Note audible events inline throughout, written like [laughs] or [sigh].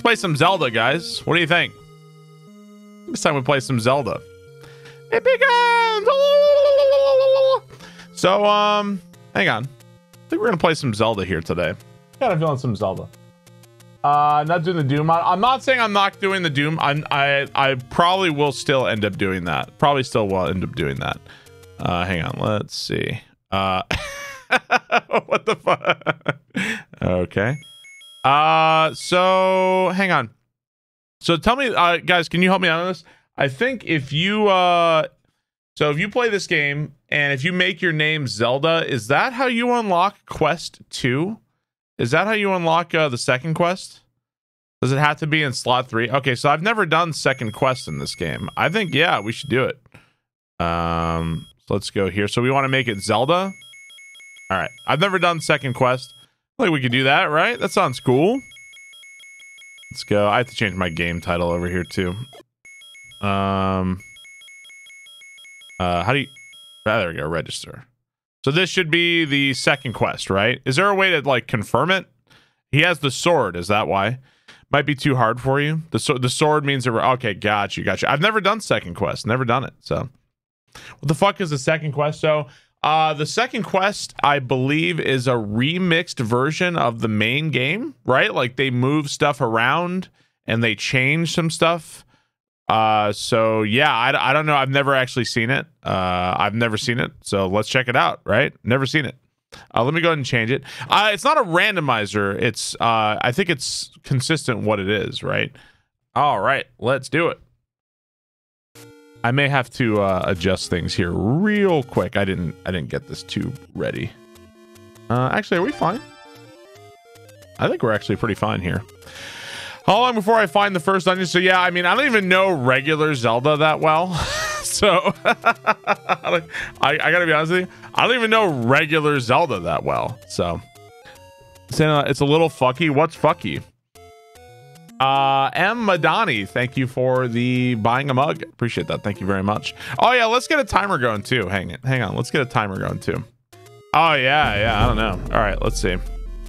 Let's play some Zelda, guys. What do you think? This time we play some Zelda. It begins. [laughs] So, um, hang on. I think we're gonna play some Zelda here today. Kind of feeling some Zelda. Uh, not doing the Doom. I, am not saying I'm not doing the Doom. I'm, I I probably will still end up doing that. Probably still will end up doing that. Uh, hang on. Let's see. Uh, [laughs] what the fuck? [laughs] okay. Uh, so hang on. So tell me, uh, guys, can you help me out on this? I think if you, uh, so if you play this game and if you make your name Zelda, is that how you unlock Quest Two? Is that how you unlock uh, the second quest? Does it have to be in slot three? Okay, so I've never done second quest in this game. I think yeah, we should do it. Um, so let's go here. So we want to make it Zelda. All right, I've never done second quest. Think we could do that, right? That sounds cool. Let's go. I have to change my game title over here too. Um, uh, how do you? Ah, there we go. Register. So this should be the second quest, right? Is there a way to like confirm it? He has the sword. Is that why? Might be too hard for you. The so- the sword means that okay. Got you. Got you. I've never done second quest. Never done it. So, what the fuck is the second quest? So, uh, the second quest, I believe, is a remixed version of the main game, right? Like they move stuff around and they change some stuff. Uh, so yeah, I, I don't know. I've never actually seen it. Uh, I've never seen it. So let's check it out. Right? Never seen it. Uh, let me go ahead and change it. Uh, it's not a randomizer. It's uh, I think it's consistent what it is. Right? All right, let's do it. I may have to uh, adjust things here real quick. I didn't I didn't get this tube ready. Uh, actually, are we fine? I think we're actually pretty fine here. How long before I find the first dungeon? So yeah, I mean, I don't even know regular Zelda that well. [laughs] so [laughs] I, I, gotta be honest with you, I don't even know regular Zelda that well. So it's a little fucky. What's fucky? Uh, M. Madani, thank you for the buying a mug. Appreciate that. Thank you very much. Oh yeah, let's get a timer going too. Hang it. Hang on. Let's get a timer going too. Oh yeah, yeah. I don't know. All right, let's see.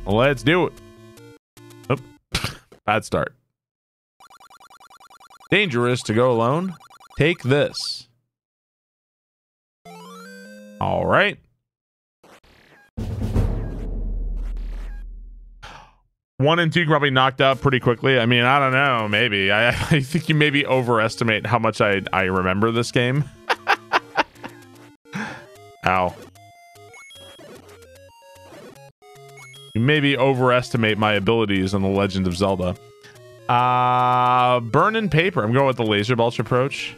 Let's do it. [laughs] Bad start. Dangerous to go alone. Take this. All right. One and two probably knocked out pretty quickly. I mean, I don't know. Maybe. I, [laughs] I think you maybe overestimate how much I, I remember this game. [laughs] Ow. You maybe overestimate my abilities in The Legend of Zelda. Uh, burning paper. I'm going with the laser belch approach.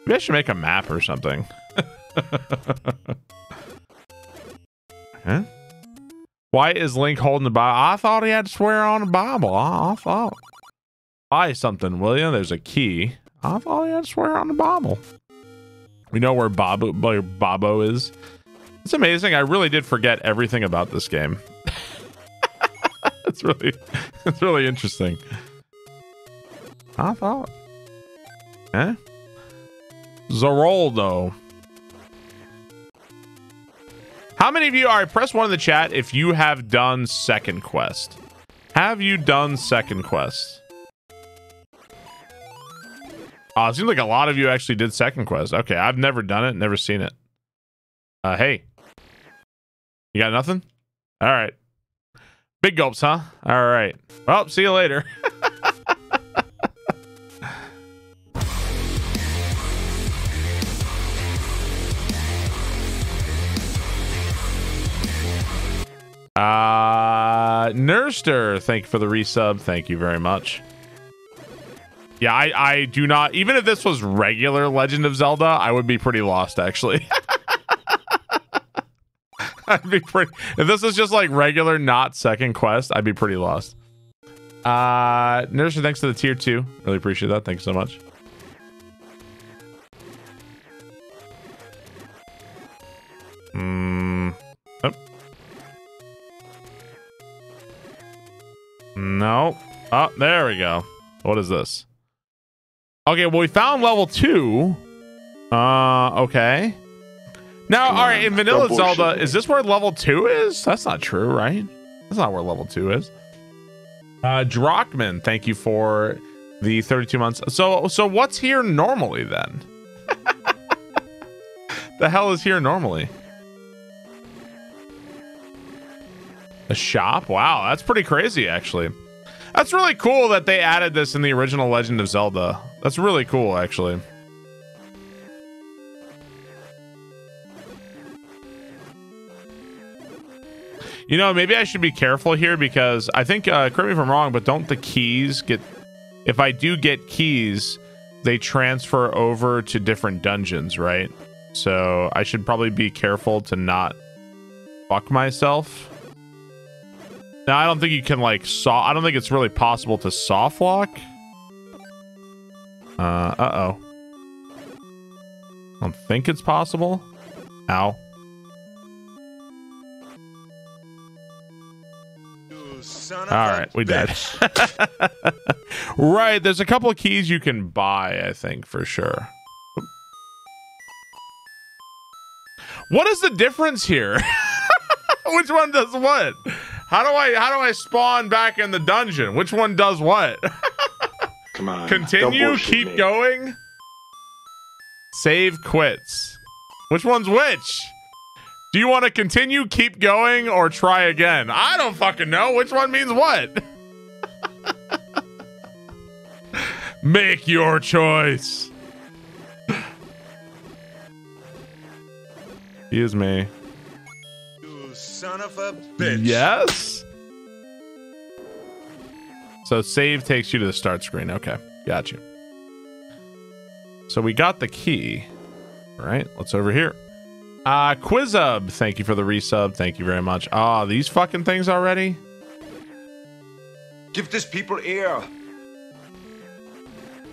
Maybe I should make a map or something. [laughs] huh? Why is Link holding the Bible? I thought he had to swear on the Bible. I, I thought. Buy something, will you? There's a key. I thought he had to swear on the Bible. We know where Bobo, where is. It's amazing. I really did forget everything about this game. [laughs] it's really, [laughs] it's really interesting. I thought. Eh? Zeroldo. How many of you are press one in the chat if you have done second quest? Have you done second quest? Oh, it seems like a lot of you actually did second quest. Okay, I've never done it, never seen it. Uh, hey. You got nothing? All right. Big gulps, huh? All right. Well, see you later. [laughs] uh Nurster, thank you for the resub. Thank you very much. Yeah, I, I do not even if this was regular Legend of Zelda, I would be pretty lost actually. [laughs] I'd be pretty. If this is just like regular, not second quest, I'd be pretty lost. Uh, Nurse, thanks to the tier two. Really appreciate that. Thanks so much. No. Oh, there we go. What is this? Okay, well, we found level two. Uh, okay. Now, all right, in Vanilla Zelda, is this where level two is? That's not true, right? That's not where level two is. Uh, Drockman, thank you for the 32 months. So, so what's here normally then? [laughs] the hell is here normally? A shop? Wow, that's pretty crazy, actually. That's really cool that they added this in the original Legend of Zelda. That's really cool, actually. You know, maybe I should be careful here because I think, uh, correct me if I'm wrong, but don't the keys get... If I do get keys, they transfer over to different dungeons, right? So I should probably be careful to not fuck myself. Now, I don't think you can, like, saw... I don't think it's really possible to soft lock. Uh, uh-oh. I don't think it's possible. Ow. All right, we did. [laughs] right, there's a couple of keys you can buy, I think, for sure. What is the difference here? [laughs] Which one does what? How do I how do I spawn back in the dungeon? Which one does what? [laughs] Come on. Continue, keep me. going. Save quits. Which one's which? Do you want to continue, keep going, or try again? I don't fucking know. Which one means what? [laughs] Make your choice. Excuse me. Son of a bitch. Yes. So save takes you to the start screen. Okay, got you. So we got the key. All right, let's over here. Uh, Quizub, thank you for the resub. Thank you very much. Ah, oh, these fucking things already? Give this people air.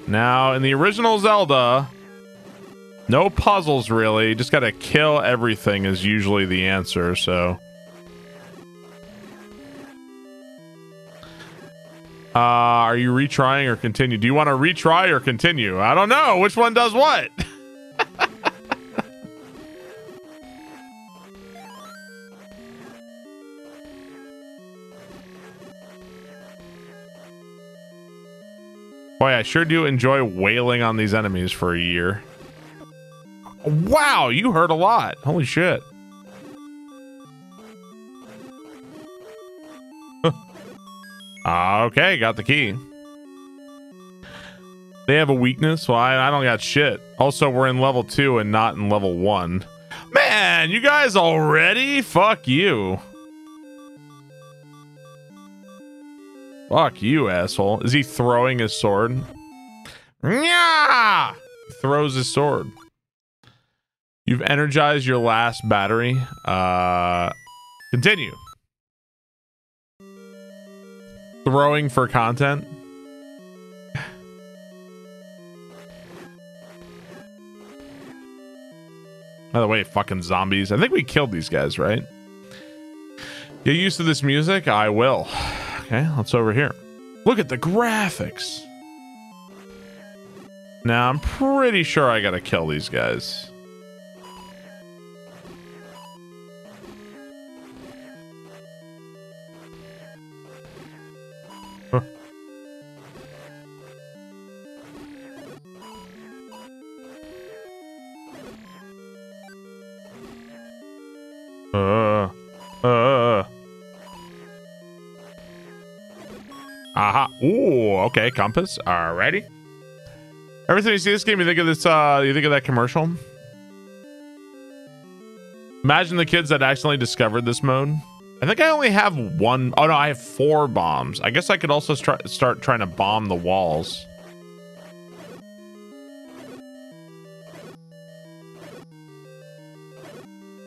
Now, in the original Zelda, no puzzles really. Just gotta kill everything is usually the answer, so. Uh, are you retrying or continue? Do you want to retry or continue? I don't know. Which one does what? [laughs] Boy, I sure do enjoy wailing on these enemies for a year. Wow, you hurt a lot. Holy shit. Okay, got the key. They have a weakness? Well, I, I don't got shit. Also, we're in level 2 and not in level 1. Man, you guys already? Fuck you. Fuck you, asshole. Is he throwing his sword? Yeah! Throws his sword. You've energized your last battery. Uh, continue. Throwing for content. By the way, fucking zombies. I think we killed these guys, right? Get used to this music? I will. Okay, let's over here. Look at the graphics. Now, I'm pretty sure I gotta kill these guys. Okay, compass. Alrighty. Every time you see this game, you think of this, uh, you think of that commercial? Imagine the kids that accidentally discovered this mode. I think I only have one. Oh no, I have four bombs. I guess I could also start start trying to bomb the walls.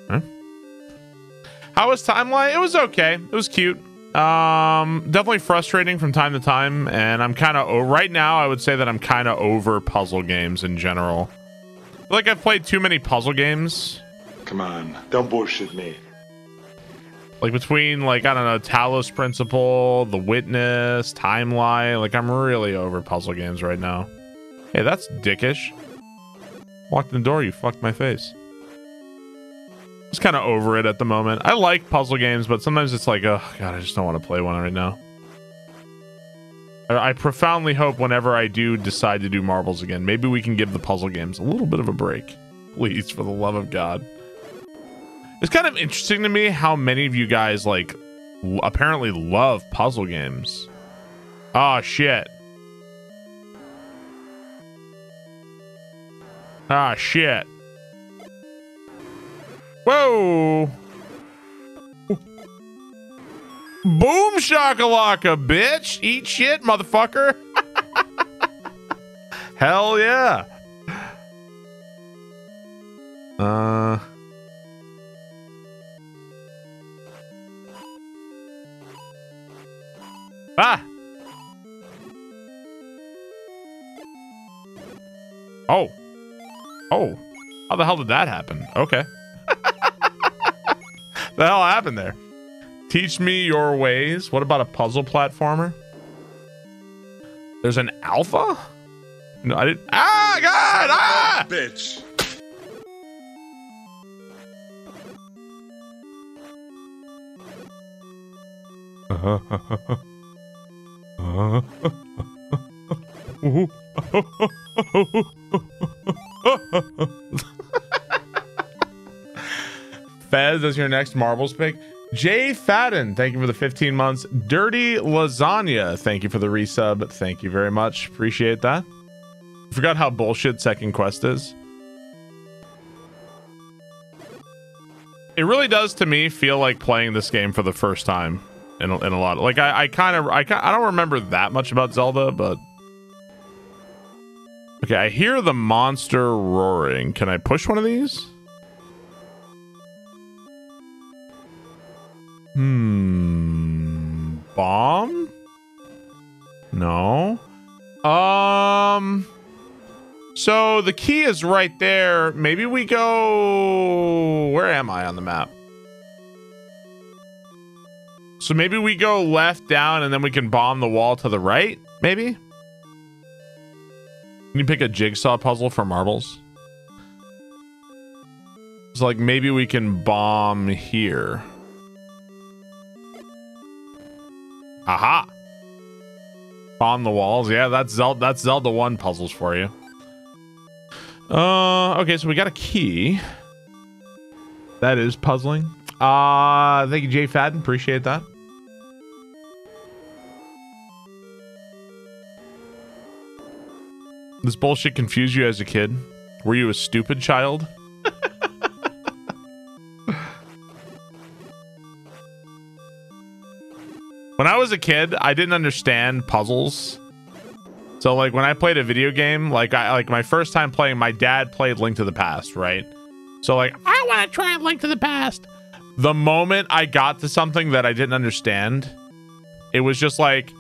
Huh? How was timeline? It was okay. It was cute. Um, definitely frustrating from time to time, and I'm kind of right now. I would say that I'm kind of over puzzle games in general. like I've played too many puzzle games. Come on, don't bullshit me. Like between like I don't know, Talos Principle, The Witness, Timeline. Like I'm really over puzzle games right now. Hey, that's dickish. Walked in the door, you fucked my face just kind of over it at the moment. I like puzzle games, but sometimes it's like, oh god, I just don't want to play one right now. I, I profoundly hope whenever I do decide to do marbles again, maybe we can give the puzzle games a little bit of a break. [laughs] Please, for the love of God. It's kind of interesting to me how many of you guys like apparently love puzzle games. Oh shit. Ah shit. Whoa. Boom shakalaka, bitch. Eat shit, motherfucker. [laughs] Hell yeah. Uh Ah! Oh. Oh. How the hell did that happen? Okay. [laughs] the hell happened there? Teach me your ways. What about a puzzle platformer? There's an alpha? No, I didn't. Ah, God! Ah! Bitch. [laughs] Fez as your next marbles pick. Jay Fadden, thank you for the 15 months. Dirty Lasagna, thank you for the resub. Thank you very much. Appreciate that. Forgot how bullshit Second Quest is. It really does to me feel like playing this game for the first time in a, in a lot. Like I, I kind of, I, I don't remember that much about Zelda, but okay. I hear the monster roaring. Can I push one of these? Hmm. Bomb? No. Um. So the key is right there. Maybe we go. Where am I on the map? So maybe we go left down and then we can bomb the wall to the right. Maybe. Can you pick a jigsaw puzzle for marbles? So like maybe we can bomb here. Aha. Bomb the walls. Yeah, that's Zelda that's Zelda 1 puzzles for you. Uh okay, so we got a key. That is puzzling. Uh thank you, Jay Fadden. Appreciate that. This bullshit confused you as a kid? Were you a stupid child? When I was a kid, I didn't understand puzzles. So like when I played a video game, like I like my first time playing, my dad played Link to the Past, right? So like I want to try Link to the Past. The moment I got to something that I didn't understand, it was just like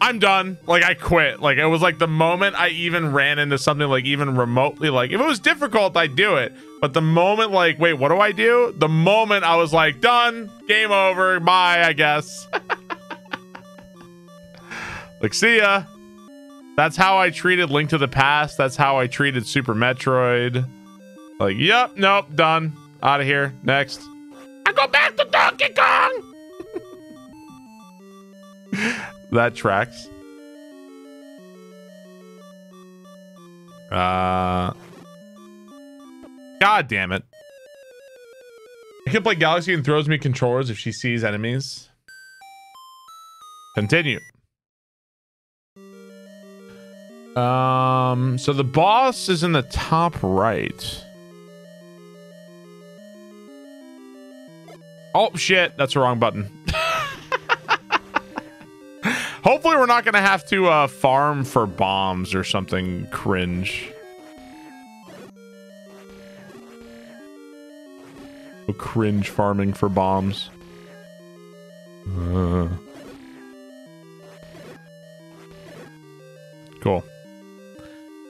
I'm done. Like I quit. Like it was like the moment I even ran into something like even remotely like if it was difficult, I'd do it. But the moment like, wait, what do I do? The moment I was like, done, game over, bye, I guess. [laughs] like, see ya. That's how I treated Link to the Past. That's how I treated Super Metroid. Like, yep, nope, done. Out of here. Next. I go back to Donkey Kong. [laughs] that tracks. Uh God damn it. I can play Galaxy and throws me controllers if she sees enemies. Continue. Um, so the boss is in the top right. Oh shit, that's the wrong button. [laughs] Hopefully we're not gonna have to uh, farm for bombs or something cringe. Cringe farming for bombs. Uh. Cool.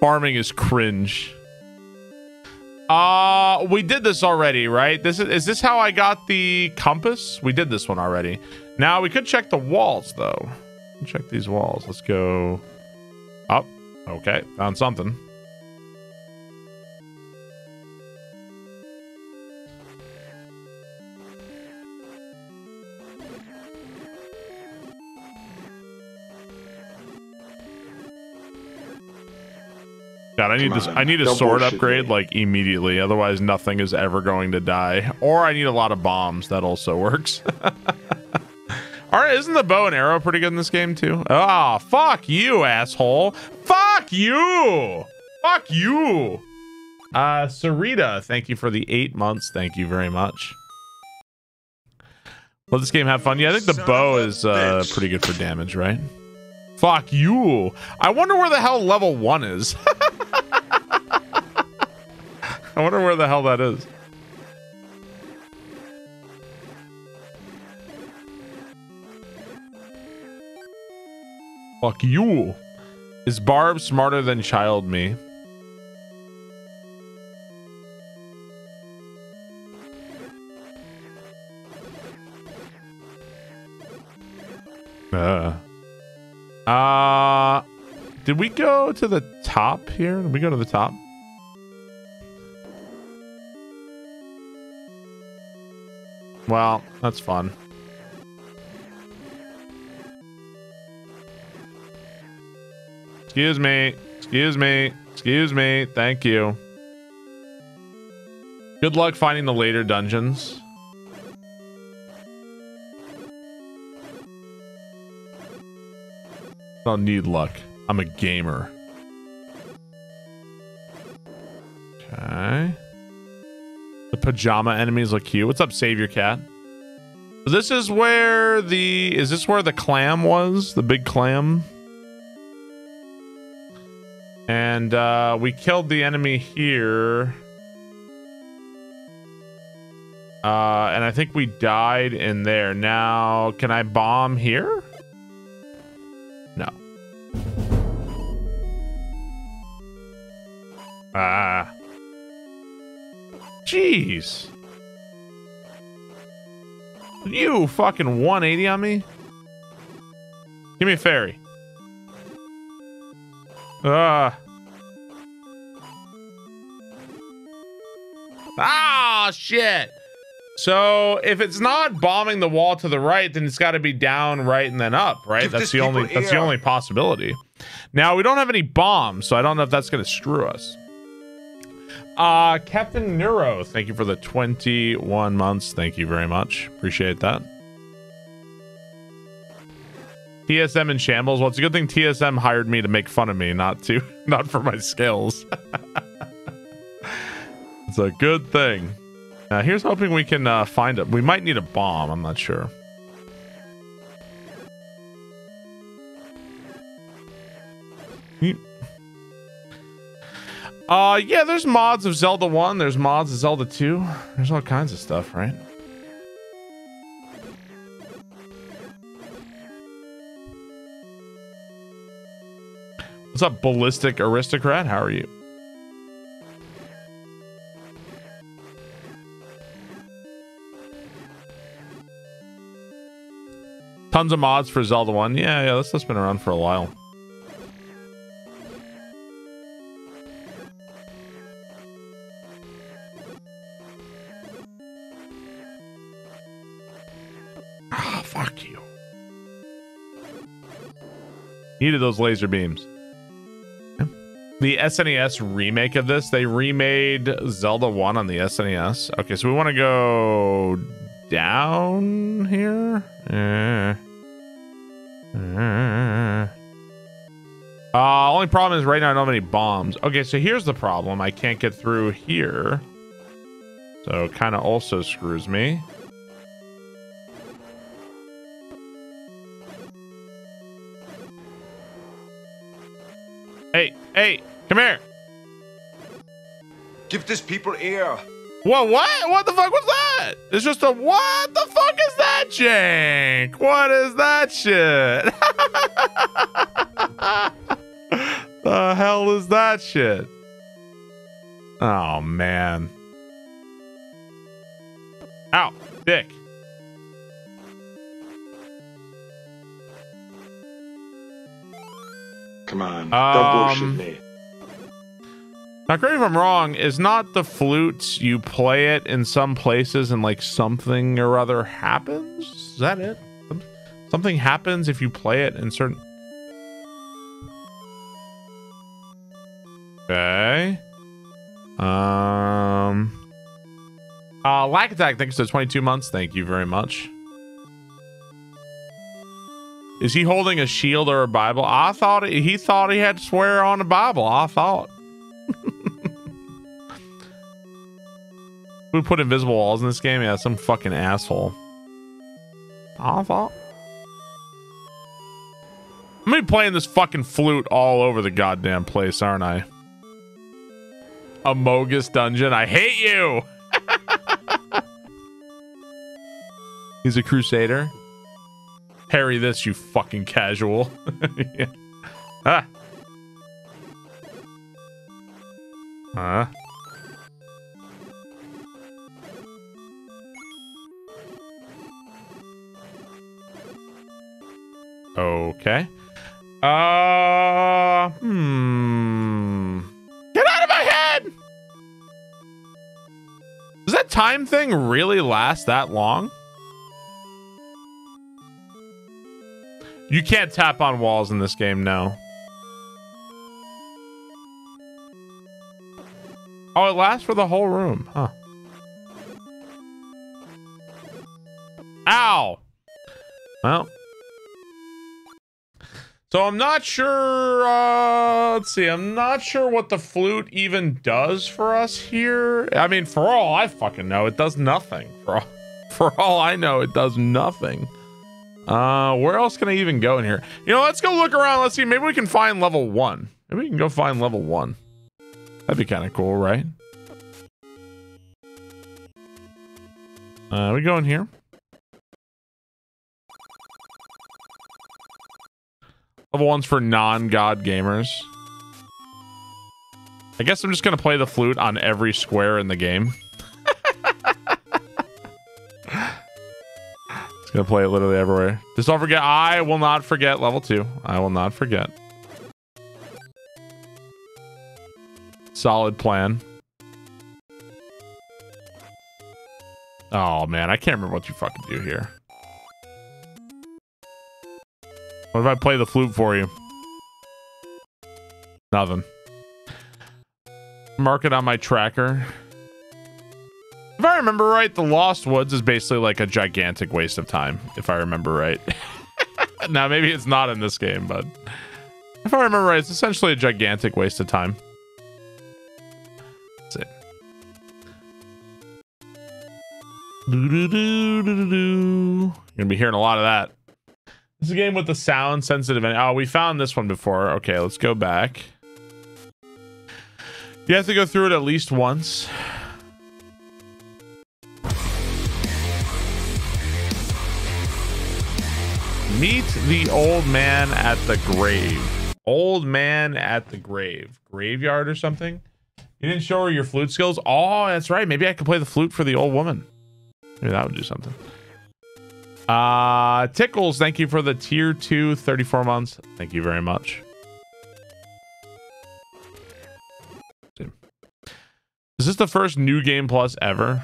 Farming is cringe. Uh, we did this already, right? This is is this how I got the compass? We did this one already. Now we could check the walls though. Check these walls. Let's go up. Okay, found something. God, I need Come this. on, I need a don't sword upgrade me. like immediately. Otherwise, nothing is ever going to die. Or I need a lot of bombs. That also [laughs] works. [laughs] All right, isn't the bow and arrow pretty good in this game too? Ah, fuck you, asshole. Fuck you. Fuck you. Uh, Sarita, thank you for the eight months. Thank you very much. Let this game have fun. Yeah, I think the Son bow is uh, pretty good for damage, right? Fuck you. I wonder where the hell level one is. [laughs] I wonder where the hell that is. Fuck you. Is Barb smarter than child me? Uh. Uh did we go to the top here? Did we go to the top? Well, that's fun. Excuse me. Excuse me. Excuse me. Thank you. Good luck finding the later dungeons. I don't need luck. I'm a gamer. Okay. The pajama enemies look cute. What's up, Savior Cat? This is where the is this where the clam was? The big clam? And uh we killed the enemy here. Uh and I think we died in there. Now, can I bomb here? No. Ah. Jeez. You fucking 180 on me? Give me a fairy. Ah. Ah, shit. So if it's not bombing the wall to the right, then it's got to be down, right, and then up, right? Give that's the only that's the only possibility. Now we don't have any bombs, so I don't know if that's gonna screw us. Uh Captain Neuro, thank you for the 21 months. Thank you very much. Appreciate that. TSM in shambles. Well, it's a good thing TSM hired me to make fun of me, not to [laughs] not for my skills. [laughs] it's a good thing. Uh, here's hoping we can uh, find it. We might need a bomb. I'm not sure. Uh, yeah, there's mods of Zelda 1. There's mods of Zelda 2. There's all kinds of stuff, right? What's up, Ballistic Aristocrat? How are you? Tons of mods for Zelda 1. Yeah, yeah, this has been around for a while. Fuck you. Needed those laser beams. The SNES remake of this, they remade Zelda 1 on the SNES. Okay, so we want to go down here. Uh, uh, uh, only problem is right now I don't have any bombs. Okay, so here's the problem. I can't get through here. So kind of also screws me. Hey, come here. Give this people air. Whoa, what? What the fuck was that? It's just a what the fuck is that, Jank? What is that shit? [laughs] the hell is that shit? Oh man. Ow, dick. Come on. Um, Don't bullshit me. Now, correct if I'm wrong, is not the flute you play it in some places and like something or other happens? Is that it? Something happens if you play it in certain. Okay. Um. Uh, Lack Attack, thanks to 22 months. Thank you very much. Is he holding a shield or a Bible? I thought he, he thought he had to swear on the Bible. I thought. [laughs] Who put invisible walls in this game? Yeah, some fucking asshole. I thought. I'm gonna be playing this fucking flute all over the goddamn place, aren't I? Amogus dungeon. I hate you. [laughs] He's a crusader. Harry this, you fucking casual. [laughs] yeah. Ah. Huh? Okay. Uh, hmm. Get out of my head! Does that time thing really last that long? You can't tap on walls in this game, no. Oh, it lasts for the whole room, huh? Ow! Well. So I'm not sure, uh, let's see, I'm not sure what the flute even does for us here. I mean, for all I fucking know, it does nothing. For all, [laughs] for all I know, it does nothing. Uh, where else can I even go in here? You know, let's go look around. Let's see. Maybe we can find level one. Maybe we can go find level one. That'd be kind of cool, right? Uh, we go in here. Level one's for non-god gamers. I guess I'm just gonna play the flute on every square in the game. Gonna play it literally everywhere. Just don't forget, I will not forget level two. I will not forget. Solid plan. Oh man, I can't remember what you fucking do here. What if I play the flute for you? Nothing. Mark it on my tracker. If I remember right, the Lost Woods is basically like a gigantic waste of time, if I remember right. [laughs] now, maybe it's not in this game, but if I remember right, it's essentially a gigantic waste of time. See. You're gonna be hearing a lot of that. This is a game with the sound sensitive. And oh, we found this one before. Okay, let's go back. You have to go through it at least once. Meet the old man at the grave. Old man at the grave. Graveyard or something? You didn't show her your flute skills? Oh, that's right. Maybe I could play the flute for the old woman. Maybe that would do something. Uh, Tickles, thank you for the tier 2 34 months. Thank you very much. Is this the first new game plus ever?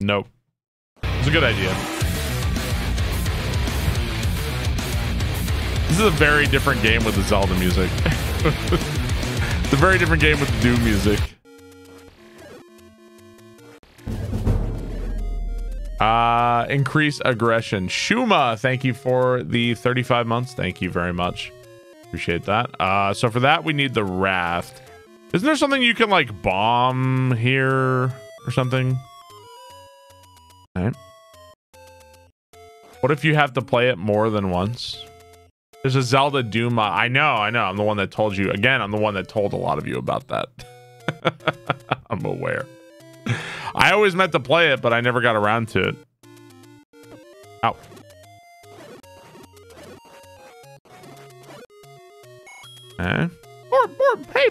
Nope. It's a good idea. This is a very different game with the Zelda music. [laughs] it's a very different game with the Doom music. Uh, increase aggression. Shuma, thank you for the 35 months. Thank you very much. Appreciate that. Uh, so for that, we need the raft. Isn't there something you can like bomb here or something? All right. What if you have to play it more than once? There's a Zelda Doom. I know, I know. I'm the one that told you. Again, I'm the one that told a lot of you about that. [laughs] I'm aware. I always meant to play it, but I never got around to it. Ow. Eh? Hey.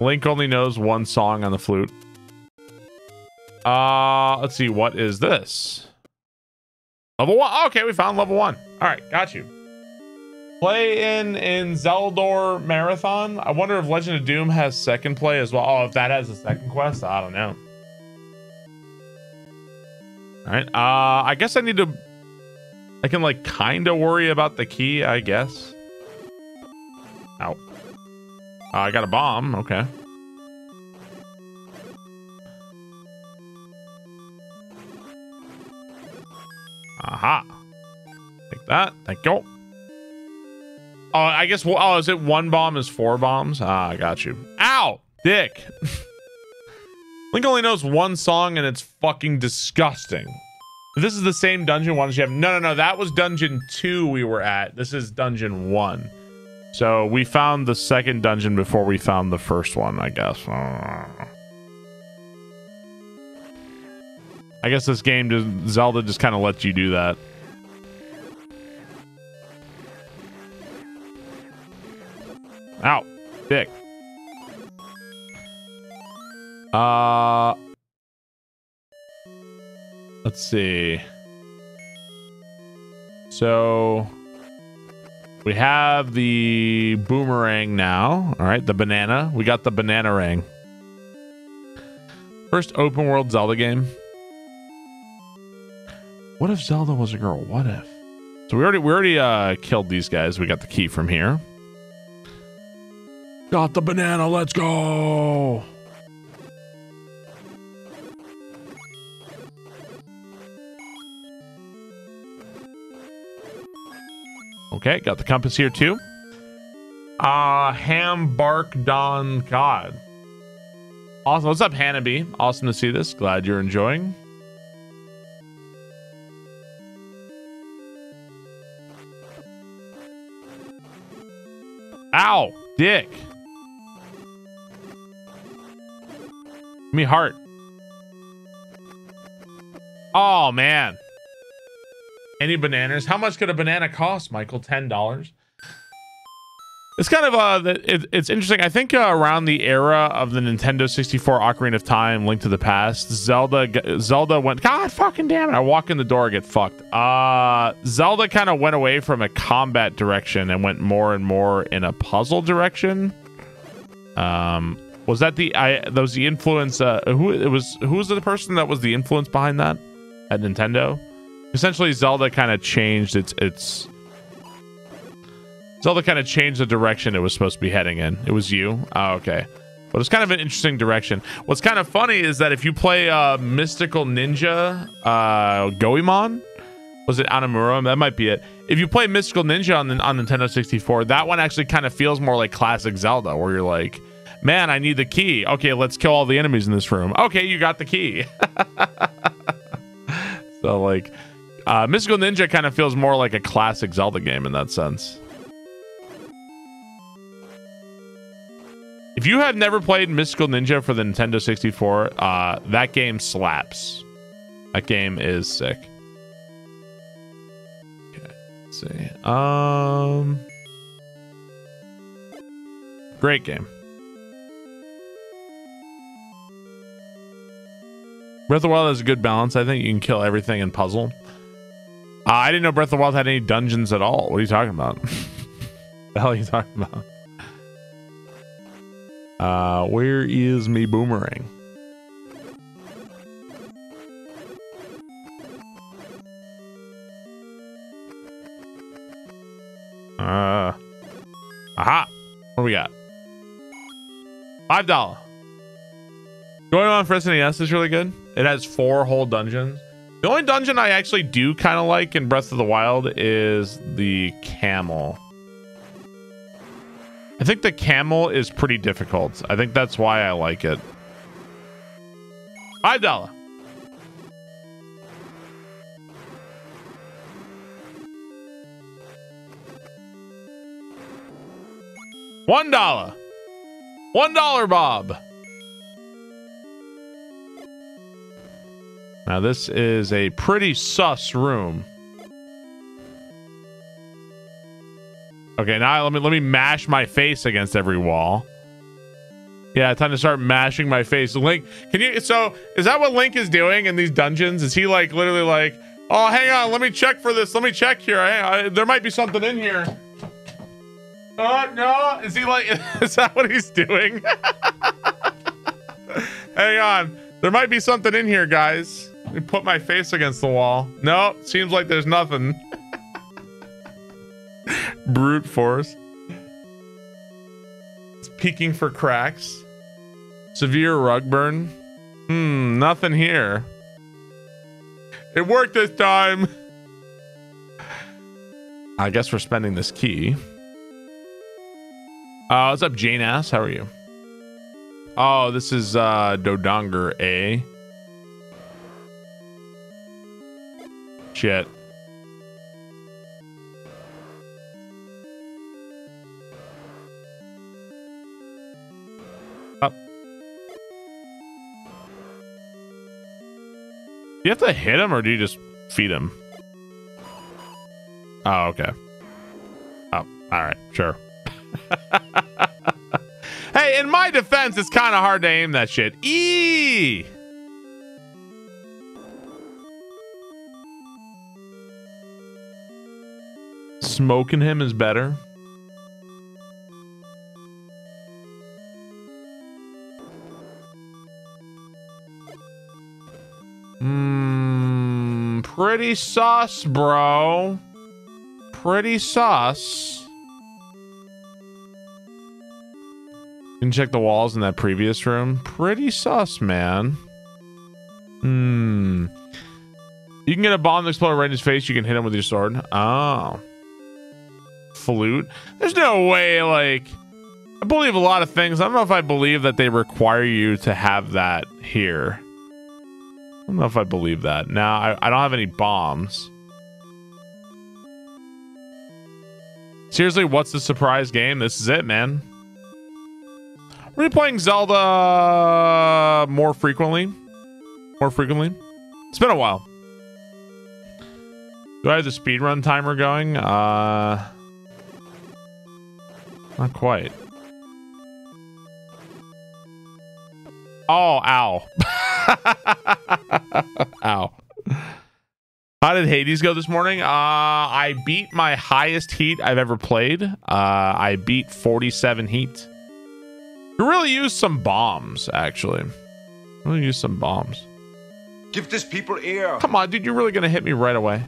Link only knows one song on the flute. Uh, let's see. What is this? Level one. Okay, we found level one. All right, got you. Play in in Zeldor Marathon. I wonder if Legend of Doom has second play as well. Oh, if that has a second quest, I don't know. All right. Uh, I guess I need to. I can like kind of worry about the key, I guess. Ow. Uh, I got a bomb. Okay. Aha. Take that. Thank you. Oh, I guess. Oh, is it one bomb is four bombs? Ah, I got you. Ow, dick. [laughs] Link only knows one song and it's fucking disgusting. This is the same dungeon, why don't you have? No, no, no. That was dungeon two we were at. This is dungeon one. So we found the second dungeon before we found the first one, I guess. I guess this game just Zelda just kind of lets you do that. Ow, dick. Uh, let's see. So we have the boomerang now. All right, the banana. We got the banana ring. First open world Zelda game. What if Zelda was a girl? What if? So we already we already uh killed these guys. We got the key from here. Got the banana. Let's go. Okay, got the compass here too. Uh Ham Bark Don God. Awesome. What's up, Hanabi? Awesome to see this. Glad you're enjoying. Ow, dick. Give me heart. Oh man. Any bananas? How much could a banana cost, Michael? Ten dollars. It's kind of uh, it, it's interesting. I think uh, around the era of the Nintendo 64 Ocarina of Time, Link to the Past, Zelda Zelda went. God fucking damn it! I walk in the door, get fucked. Uh, Zelda kind of went away from a combat direction and went more and more in a puzzle direction. Um, was that the I? That was the influence. Uh, who it was? Who was the person that was the influence behind that at Nintendo? Essentially, Zelda kind of changed its its Zelda kind of changed the direction it was supposed to be heading in. It was you. Oh, okay. But it's kind of an interesting direction. What's kind of funny is that if you play uh, Mystical Ninja uh, Goemon, was it Anamura? That might be it. If you play Mystical Ninja on, on Nintendo 64, that one actually kind of feels more like classic Zelda, where you're like, man, I need the key. Okay, let's kill all the enemies in this room. Okay, you got the key. [laughs] so, like, uh, Mystical Ninja kind of feels more like a classic Zelda game in that sense. If you have never played Mystical Ninja for the Nintendo 64, uh, that game slaps. That game is sick. Okay, let's see. Um, great game. Breath of the Wild has a good balance. I think you can kill everything in puzzle. Uh, I didn't know Breath of the Wild had any dungeons at all. What are you talking about? [laughs] the hell are you talking about? Uh, where is me boomerang? Uh, aha. What we got? Five dollar. Goemon for SNES is really good. It has four whole dungeons. The only dungeon I actually do kind of like in Breath of the Wild is the camel. I think the camel is pretty difficult. I think that's why I like it. Five dollar. One dollar. One dollar, Bob. Now this is a pretty sus room. Okay, now let me let me mash my face against every wall. Yeah, time to start mashing my face. Link, can you? So, is that what Link is doing in these dungeons? Is he like literally like, oh, hang on, let me check for this. Let me check here. I, I, there might be something in here. Oh no! Is he like? [laughs] Is that what he's doing? [laughs] hang on, there might be something in here, guys. Let me put my face against the wall. No, seems like there's nothing. [laughs] [laughs] Brute force. It's peeking for cracks. Severe rug burn. Hmm, nothing here. It worked this time. I guess we're spending this key. Uh, what's up, Jane Ass? How are you? Oh, this is uh Dodongo A. Shit. You have to hit him or do you just feed him? Oh, okay. Oh, all right, sure. [laughs] hey, in my defense, it's kind of hard to aim that shit. E. Smoking him is better. Mmm, pretty sus, bro. Pretty sus. You can check the walls in that previous room. Pretty sus, man. Hmm. You can get a bomb that explodes right in his face. You can hit him with your sword. Oh. Flute. There's no way, like... I believe a lot of things. I don't know if I believe that they require you to have that here. I don't know if I believe that. Now, I, I don't have any bombs. Seriously, what's the surprise game? This is it, man. We're playing Zelda more frequently. More frequently. It's been a while. Do I have the speedrun timer going? Uh, not quite. Oh, ow. [laughs] ow. How did Hades go this morning? Uh, I beat my highest heat I've ever played. Uh, I beat 47 heat. You really use some bombs, actually. Really use some bombs. Give this people air. Come on, dude, you're really gonna hit me right away.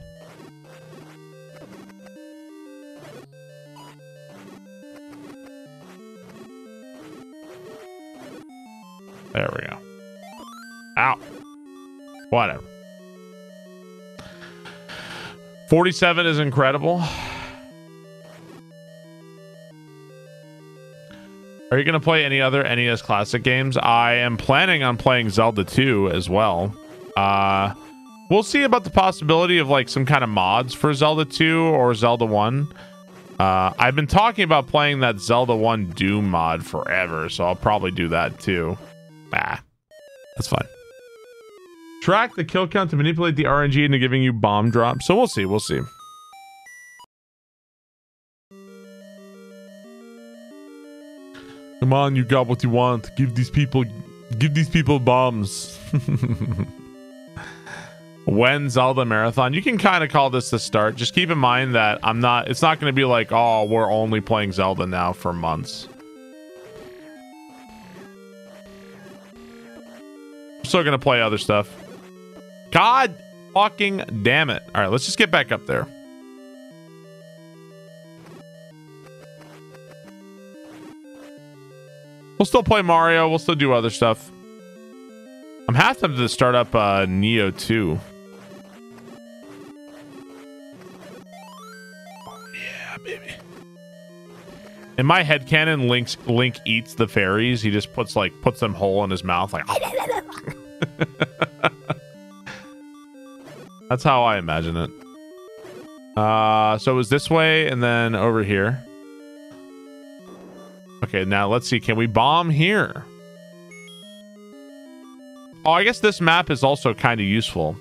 There we go. Ow. Whatever. 47 is incredible. Are you going to play any other NES Classic games? I am planning on playing Zelda 2 as well. Uh, we'll see about the possibility of like some kind of mods for Zelda 2 or Zelda 1. Uh, I've been talking about playing that Zelda 1 Doom mod forever, so I'll probably do that too. Ah, that's fine. Track the kill count to manipulate the RNG into giving you bomb drops. So we'll see. We'll see. Come on, you got what you want. Give these people, give these people bombs. [laughs] when Zelda Marathon, you can kind of call this the start. Just keep in mind that I'm not, it's not going to be like, oh, we're only playing Zelda now for months. Still to play other stuff. God fucking damn it. All right, let's just get back up there. We'll still play Mario. We'll still do other stuff. I'm half tempted to start up uh, Nioh 2. Oh, yeah, baby. In my head canon, Link's, Link eats the fairies. He just puts like puts them whole in his mouth, like. [laughs] [laughs] That's how I imagine it. Uh, so it was this way and then over here. Okay, now let's see. Can we bomb here? Oh, I guess this map is also kind of useful.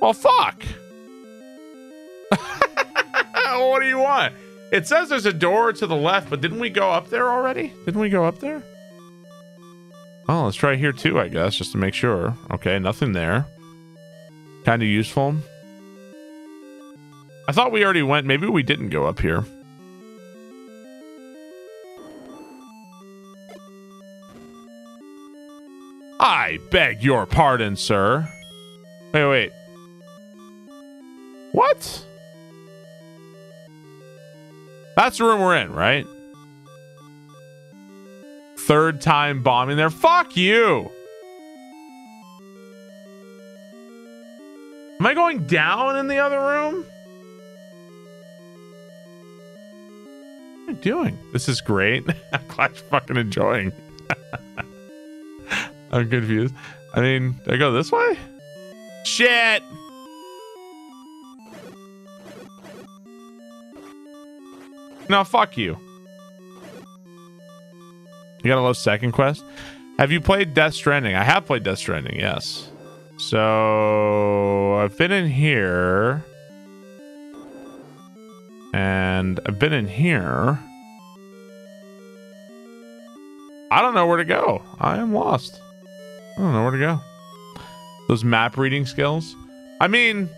Well, fuck. [laughs] what do you want? It says there's a door to the left, but didn't we go up there already? Didn't we go up there? Oh, let's try here too, I guess, just to make sure. Okay, nothing there. Kind of useful. I thought we already went. Maybe we didn't go up here. I beg your pardon, sir. Wait, wait. What? That's the room we're in, right? Third time bombing there. Fuck you. Am I going down in the other room? What am I doing? This is great. [laughs] I'm glad fucking enjoying. [laughs] I'm confused. I mean, I go this way? Shit! No, fuck you. You gotta love second quest. Have you played Death Stranding? I have played Death Stranding, yes. So I've been in here. And I've been in here. I don't know where to go. I am lost. I don't know where to go. Those map reading skills. I mean,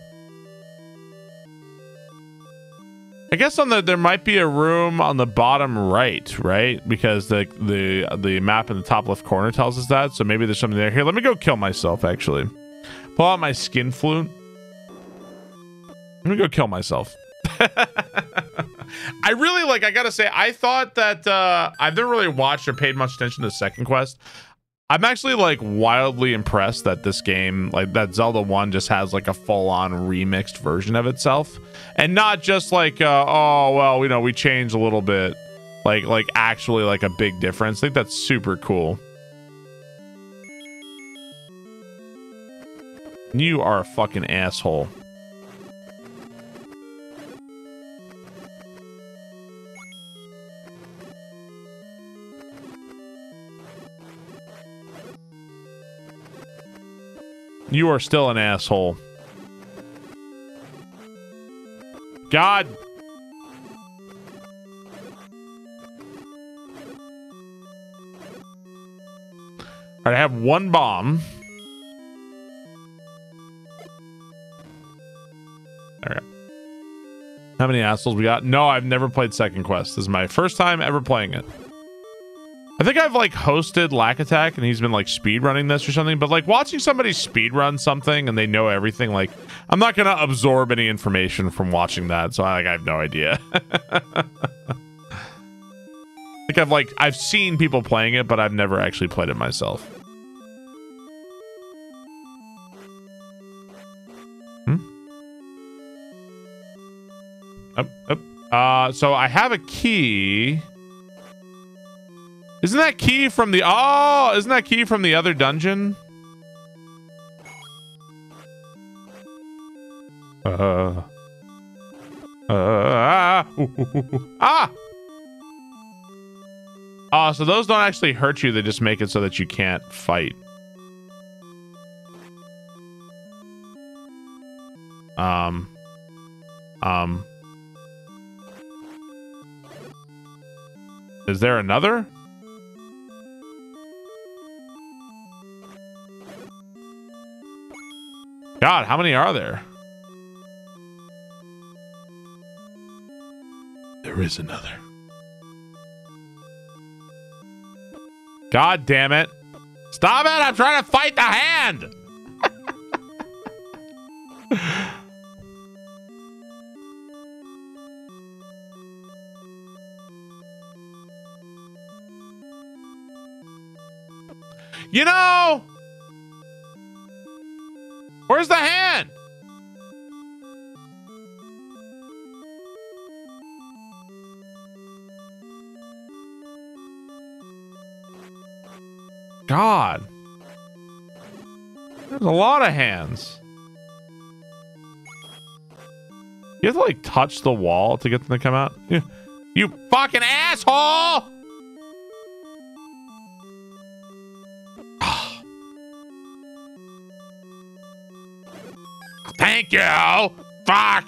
I guess on the there might be a room on the bottom right, right? Because the the the map in the top left corner tells us that. So maybe there's something there. Here, let me go kill myself. Actually, pull out my skin flute. Let me go kill myself. [laughs] I really like. I gotta say, I thought that uh, I've never really watched or paid much attention to the second quest. I'm actually like wildly impressed that this game, like that Zelda 1 just has like a full-on remixed version of itself and not just like uh, oh well, you know, we changed a little bit. Like like actually like a big difference. I think that's super cool. You are a fucking asshole. You are still an asshole. God. I have one bomb. All right. How many assholes we got? No, I've never played Second Quest. This is my first time ever playing it. I think I've like hosted Lack Attack and he's been like speed running this or something, but like watching somebody speed run something and they know everything, like I'm not gonna absorb any information from watching that, so I like I have no idea. [laughs] Think I've like I've seen people playing it, but I've never actually played it myself. Hmm? Uh, so I have a key. Isn't that key from the... Oh, isn't that key from the other dungeon? Uh... Uh... Ah! [laughs] ah! Oh, so those don't actually hurt you. They just make it so that you can't fight. Um... Um... Is there another? God, how many are there? There is another. God damn it. Stop it! I'm trying to fight the hand! [laughs] you know, God. There's a lot of hands. You have to like touch the wall to get them to come out. [laughs] You, fucking asshole! [sighs] Thank you. Fuck.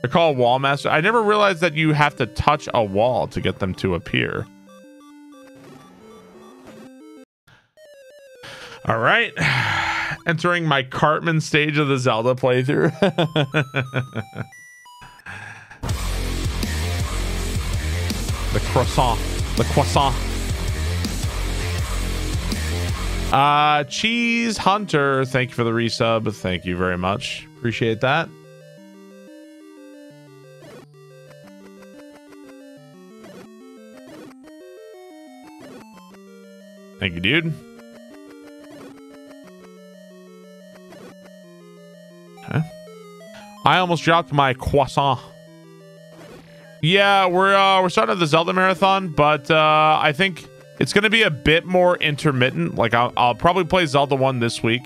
They're called wall. I never realized that you have to touch a wall to get them to appear. Right. [sighs] Entering my Cartman stage of the Zelda playthrough. [laughs] the croissant. The croissant. Uh, Cheese Hunter, thank you for the resub. Thank you very much. Appreciate that. Thank you, dude. I almost dropped my croissant. Yeah, we're uh, we're starting the Zelda marathon, but uh, I think it's going to be a bit more intermittent. Like I'll, I'll probably play Zelda 1 this week.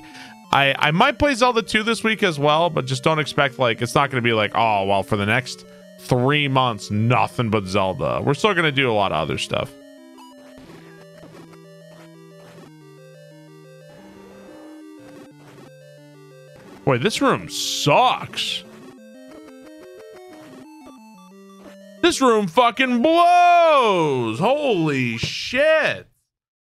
I, I might play Zelda 2 this week as well, but just don't expect like it's not going to be like, oh, well, for the next three months, nothing but Zelda. We're still going to do a lot of other stuff. Boy, this room sucks. This room fucking blows. Holy shit.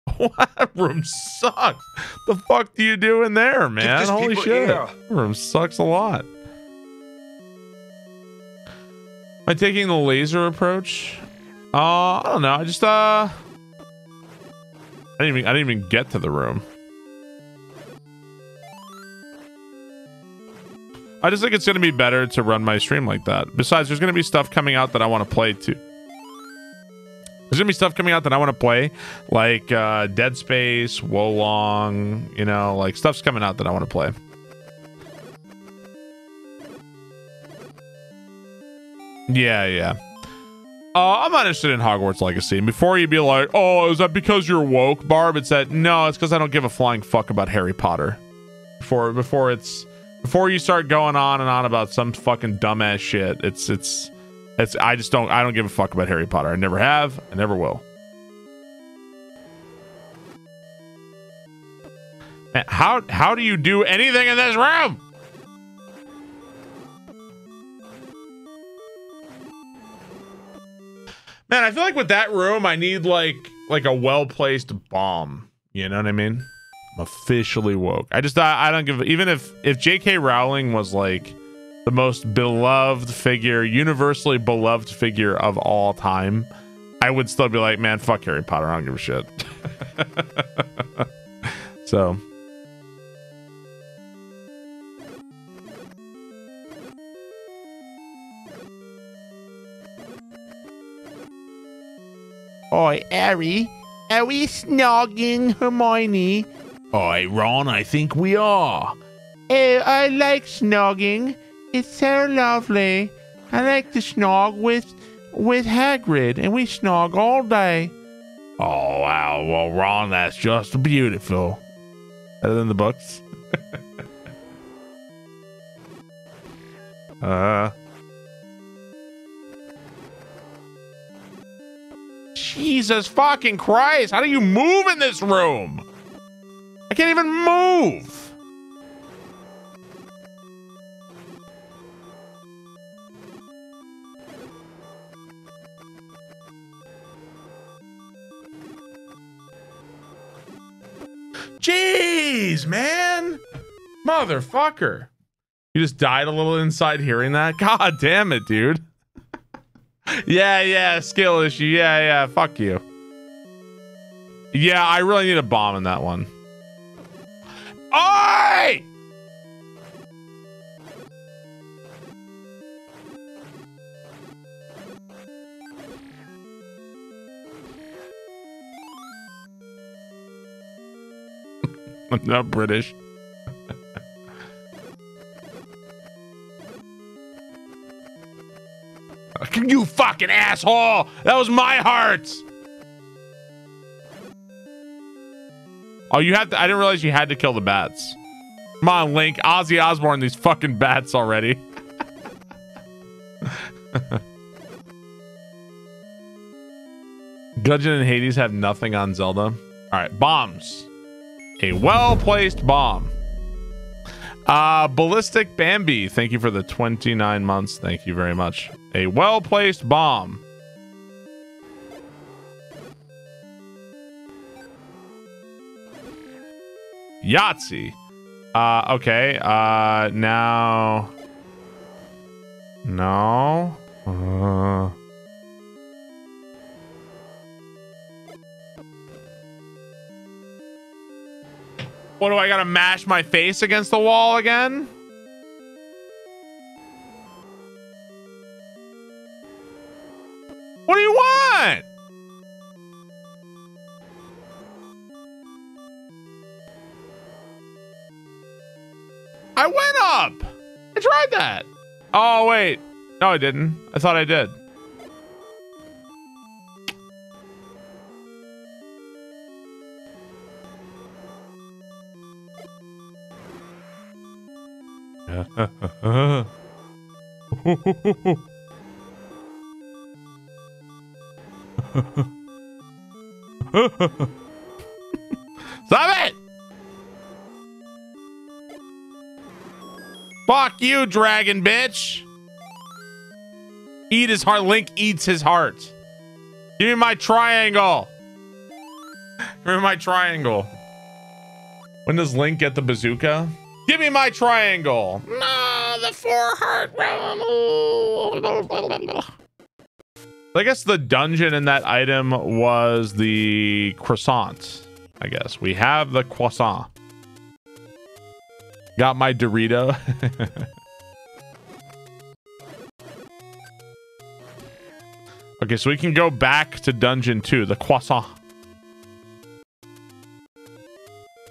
[laughs] that room sucks. The fuck do you do in there, man? Holy shit. Air. room sucks a lot. Am I taking the laser approach? Uh, I don't know. I just, uh... I didn't even, I didn't even get to the room. I just think it's going to be better to run my stream like that. Besides, there's going to be stuff coming out that I want to play too. There's going to be stuff coming out that I want to play, like uh, Dead Space, Wo Long, you know, like stuff's coming out that I want to play. Yeah, yeah. Uh, I'm not interested in Hogwarts Legacy. Before you'd be like, oh, is that because you're woke, Barb? It's that, no, it's because I don't give a flying fuck about Harry Potter. Before, before it's before you start going on and on about some fucking dumbass shit, it's it's it's I just don't I don't give a fuck about Harry Potter. I never have, I never will. How how do you do anything in this room? Man, I feel like with that room I need like like a well-placed bomb. You know what I mean? I'm officially woke. I just I, I don't give even if if J.K. Rowling was like the most beloved figure, universally beloved figure of all time, I would still be like, man, fuck Harry Potter. I don't give a shit. [laughs] so. Oi, Harry, are we snogging Hermione? Aye, Ron, I think we are. Oh, I like snogging. It's so lovely. I like to snog with with Hagrid, and we snog all day. Oh wow! Well, Ron, that's just beautiful. Other than the books. [laughs] uh. Jesus fucking Christ! How do you move in this room? I can't even move. Jeez, man. Motherfucker. You just died a little inside hearing that? [laughs] God damn it, dude. yeah, yeah, skill issue. Yeah, yeah, fuck you. Yeah, I really need a bomb in that one. Oi! [laughs] I'm not British. [laughs] you fucking asshole! That was my heart! Oh, you have to. I didn't realize you had to kill the bats. Come on, Link. Ozzy Osbourne, these fucking bats already. [laughs] Gudgeon and Hades have nothing on Zelda. All right, bombs. A well-placed bomb. Uh, Ballistic Bambi, thank you for the 29 months. Thank you very much. A well-placed bomb. Yahtzee. Uh, okay. Uh, now. No. Uh. What do I gotta mash my face against the wall again? What do you want? I went up. I tried that. Oh, wait. No, I didn't. I thought I did. [laughs] Stop it! Fuck you, dragon bitch! Eat his heart. Link eats his heart. Give me my triangle. Give me my triangle. When does Link get the bazooka? Give me my triangle. No, the four heart. I guess the dungeon in that item was the croissant. I guess we have the croissant. Got my Dorito. [laughs] okay, so we can go back to dungeon two, the croissant.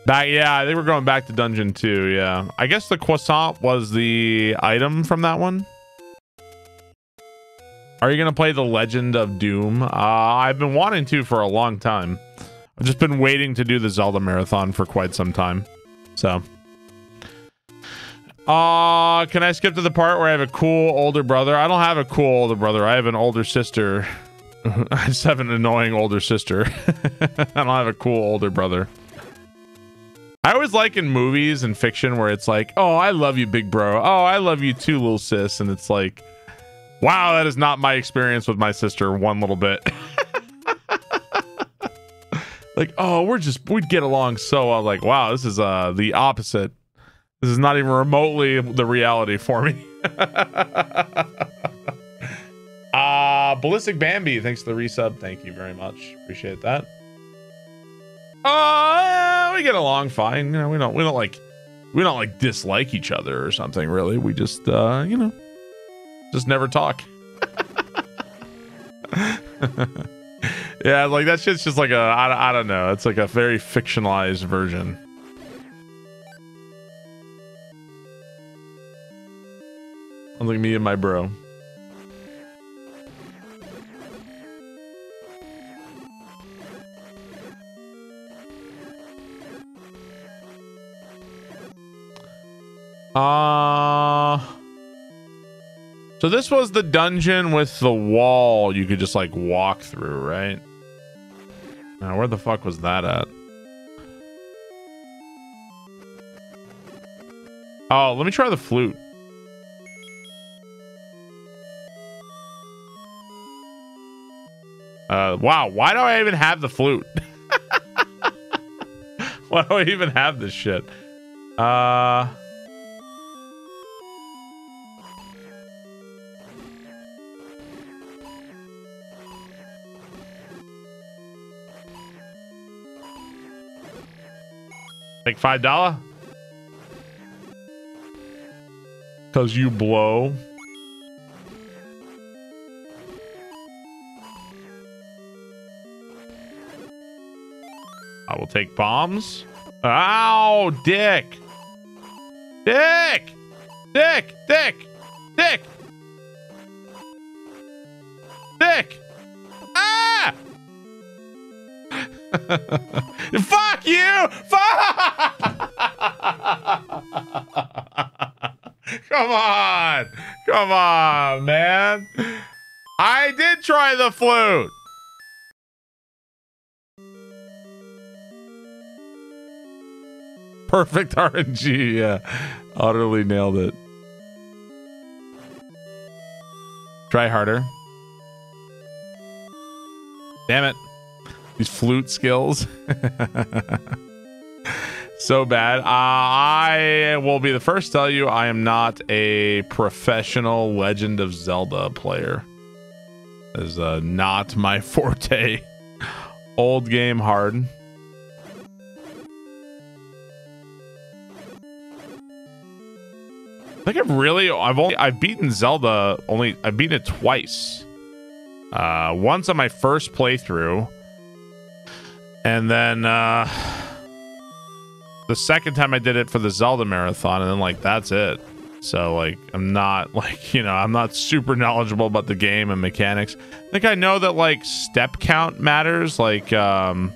Back, yeah, I think we're going back to dungeon two. Yeah, I guess the croissant was the item from that one. Are you gonna play the Legend of Doom? Uh, I've been wanting to for a long time. I've just been waiting to do the Zelda marathon for quite some time. So, uh, can I skip to the part where I have a cool older brother? I don't have a cool older brother. I have an older sister. [laughs] I just have an annoying older sister. [laughs] I don't have a cool older brother. I always like in movies and fiction where it's like, oh, I love you, big bro. Oh, I love you too, little sis. And it's like, wow, that is not my experience with my sister one little bit. [laughs] like, oh, we're just, we'd get along so well. Like, wow, this is uh the opposite. This is not even remotely the reality for me. [laughs] uh, Ballistic Bambi, thanks for the resub. Thank you very much. Appreciate that. Uh, we get along fine. You know, we don't we don't like we don't like dislike each other or something really. We just uh, you know, just never talk. [laughs] yeah, like that shit's just like a I, I don't know. It's like a very fictionalized version. Sounds like me and my bro. Uh So this was the dungeon with the wall you could just like walk through, right? Now where the fuck was that at? Oh, let me try the flute. Uh, wow, why do I even have the flute? [laughs] why do I even have this shit? Uh... Like five dollar? Cause you blow. I will take bombs. Ow, dick. Dick! Dick! Dick! Dick! Dick! Ah! [laughs] Fuck you! Fuck! [laughs] Come on! Come on, man. I did try the flute. Perfect [laughs] RNG. Yeah. Utterly nailed it. Try harder. Damn it. These flute skills. [laughs] so bad. Uh, I will be the first to tell you I am not a professional Legend of Zelda player. Is uh, not my [laughs] forte. Old game hard. Think I've really I've only I've beaten Zelda only I've beaten it twice. Uh once on my first playthrough. And then uh the second time I did it for the Zelda marathon and then like that's it. So like I'm not [laughs] like, you know, I'm not super knowledgeable about the game and mechanics. I think I know that like step count matters, like um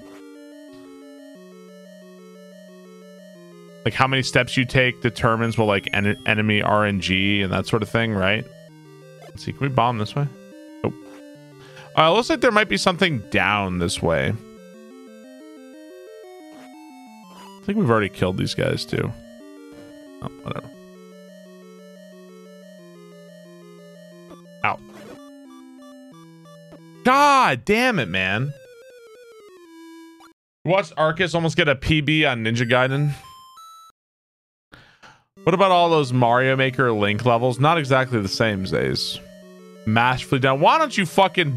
like how many steps you take determines what like en- enemy RNG and that sort of thing, right? Let's see, can we bomb this way? Nope. Uh, looks like there might be something down this way. I think we've already killed these guys too. Oh, whatever. Out. God damn it, man. Watched Arcus almost get a PB on Ninja Gaiden. What about all those Mario Maker Link levels? Not exactly the same, Zays. Masterfully done. Why don't you fucking...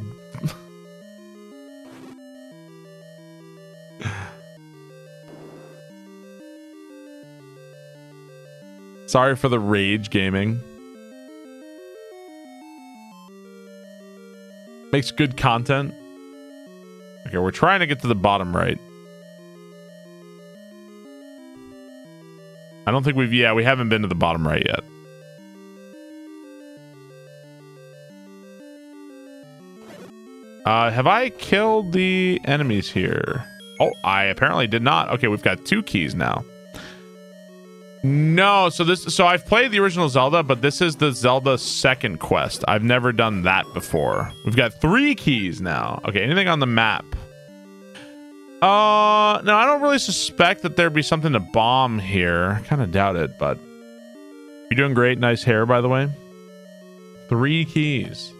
[laughs] Sorry for the rage gaming. Makes good content. Okay, we're trying to get to the bottom right. I don't think we've, yeah, we haven't been to the bottom right yet. Uh, have I killed the enemies here? Oh, I apparently did not. Okay, we've got two keys now. No, so this, so I've played the original Zelda, but this is the Zelda second quest. I've never done that before. We've got three keys now. Okay, anything on the map? Uh, no, I don't really suspect that there'd be something to bomb here. I kind of doubt it, but you're doing great. Nice hair, by the way. Three keys.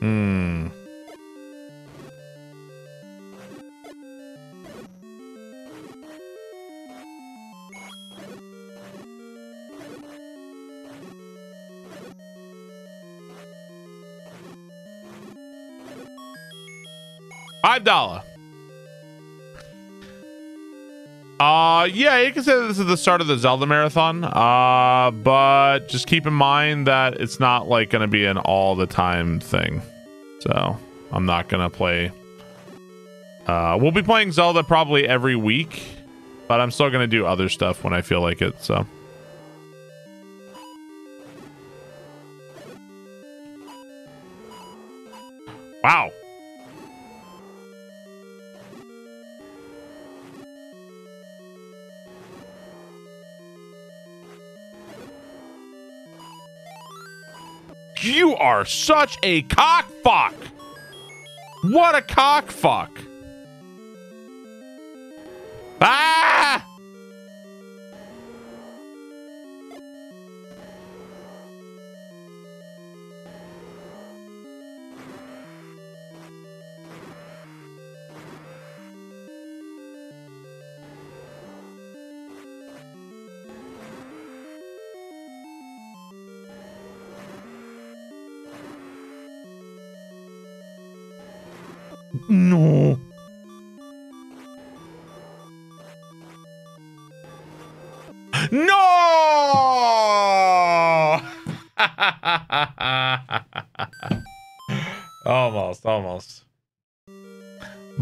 Hmm. Five dollar. Uh yeah, you can say this is the start of the Zelda marathon. Uh but just keep in mind that it's not like gonna be an all the time thing. So I'm not gonna play uh we'll be playing Zelda probably every week, but I'm still gonna do other stuff when I feel like it, so Wow. You are such a cockfuck. What a cockfuck. Ah!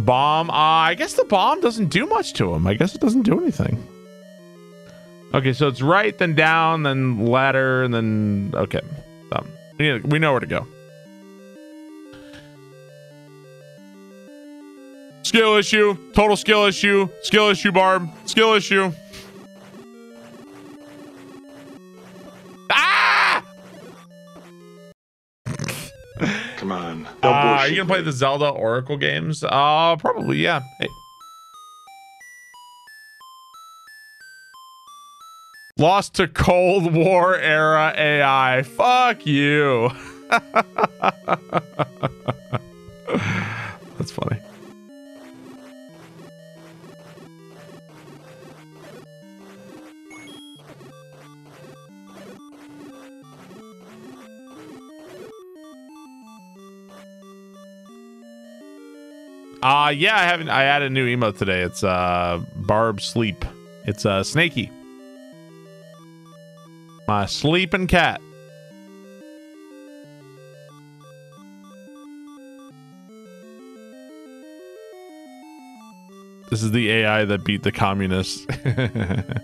Bomb. Uh, I guess the bomb doesn't do much to him. I guess it doesn't do anything. Okay, so it's right, then down, then ladder, and then okay. Um, we, we know where to go. Skill issue. Total skill issue. Skill issue, Barb. Skill issue. Gonna play the Zelda Oracle games? Uh, probably, yeah. Hey. Lost to Cold War era AI. Fuck you. [laughs] That's funny. Uh yeah, I haven't I added a new emote today. It's uh Barb Sleep. It's uh Snaky. My sleeping cat. This is the AI that beat the communists. [laughs]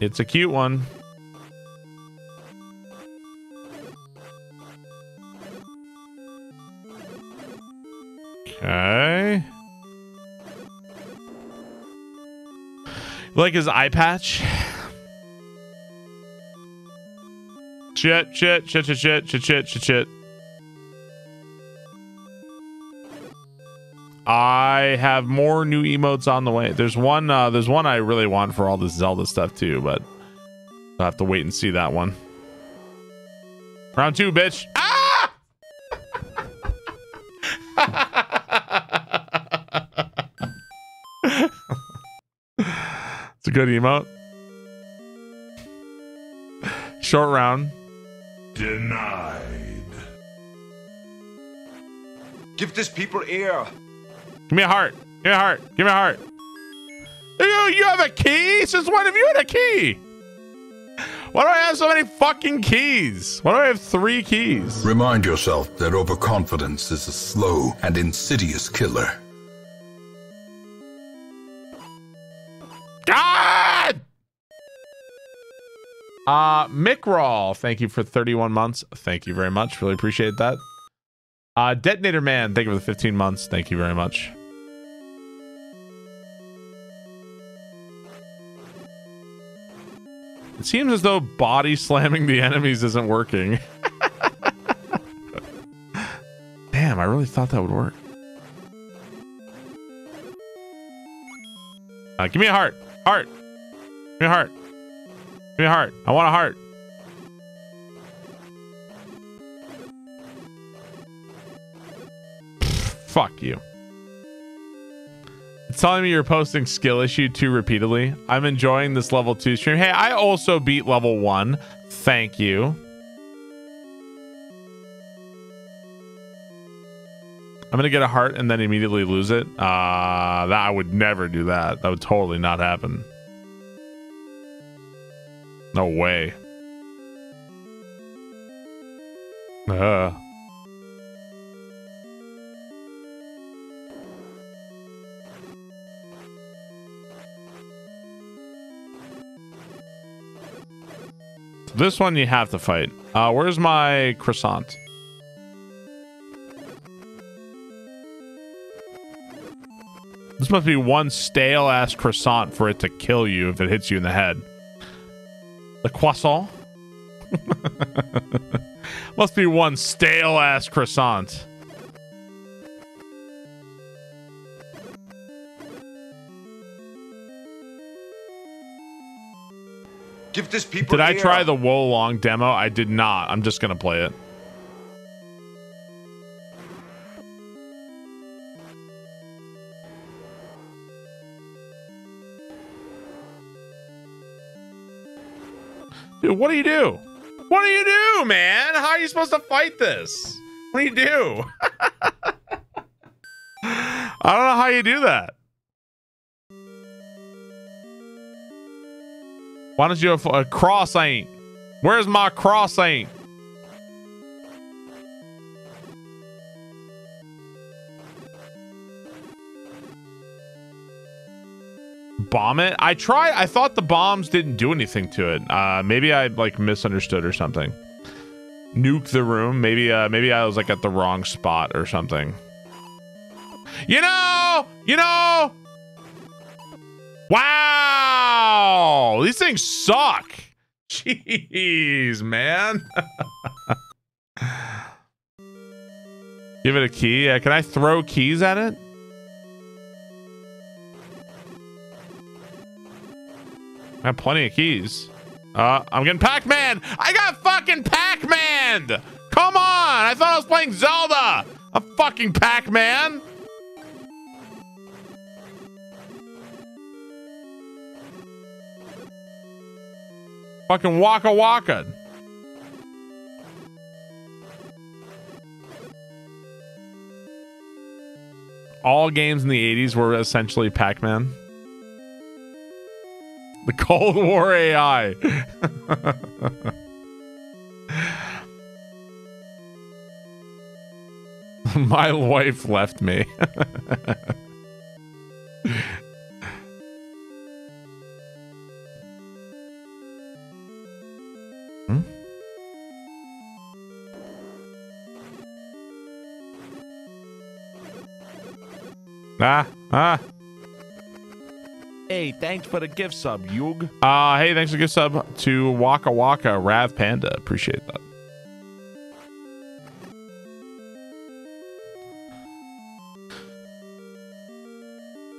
It's a cute one. Okay. Like his eye patch. Shit, shit, shit, shit, shit, shit, shit, shit, shit. I have more new emotes on the way. There's one uh there's one I really want for all this Zelda stuff too, but I'll have to wait and see that one. Round two, bitch. Ah! Good emote. Short round. Denied. Give this people air. Give me a heart. Give me a heart. Give me a heart. You, you have a key? Since when have you had a key? Why do I have so many fucking keys? Why do I have three keys? Remind yourself that overconfidence is a slow and insidious killer. Uh, Mick Rawl, thank you for 31 months. Thank you very much. Really appreciate that. Uh, Detonator Man, thank you for the 15 months. Thank you very much. It seems as though body slamming the enemies isn't working. [laughs] Damn, I really thought that would work. Uh, give me a heart. Heart. Give me a heart. Give me a heart. I want a heart. Fuck you. It's telling me you're posting skill issue 2 repeatedly. I'm enjoying this level 2 stream. Hey, I also beat level 1. Thank you. I'm gonna get a heart and then immediately lose it. Uh, that I would never do that. That would totally not happen. No way. Uh. This one you have to fight. Uh, where's my croissant? This must be one stale ass croissant for it to kill you if it hits you in the head. The croissant? [laughs] must be one stale ass croissant. Give this people Did I try the Wo Long demo? I did not. I'm just gonna play it. What do you do? What do you do, man? How are you supposed to fight this? What do you do? [laughs] I don't know how you do that. Why don't you have a cross ain't? Where's my cross ain't? Bomb it? I tried. I thought the bombs didn't do anything to it. Uh, maybe I like misunderstood or something. Nuke the room. Maybe uh, maybe I was like at the wrong spot or something. You know, you know. Wow, these things suck. Jeez, man. [laughs] Give it a key. Uh, can I throw keys at it? I have plenty of keys. Uh, I'm getting Pac-Man. I got fucking Pac-Man. Come on. I thought I was playing Zelda. A fucking Pac-Man. Fucking Waka Waka. All games in the 80s were essentially Pac-Man. The Cold War AI. [laughs] My wife left me. [laughs] Hmm? Ah, ah. Hey, thanks for the gift sub, Yug. Uh, hey, thanks for the gift sub to Waka Waka Rav Panda. Appreciate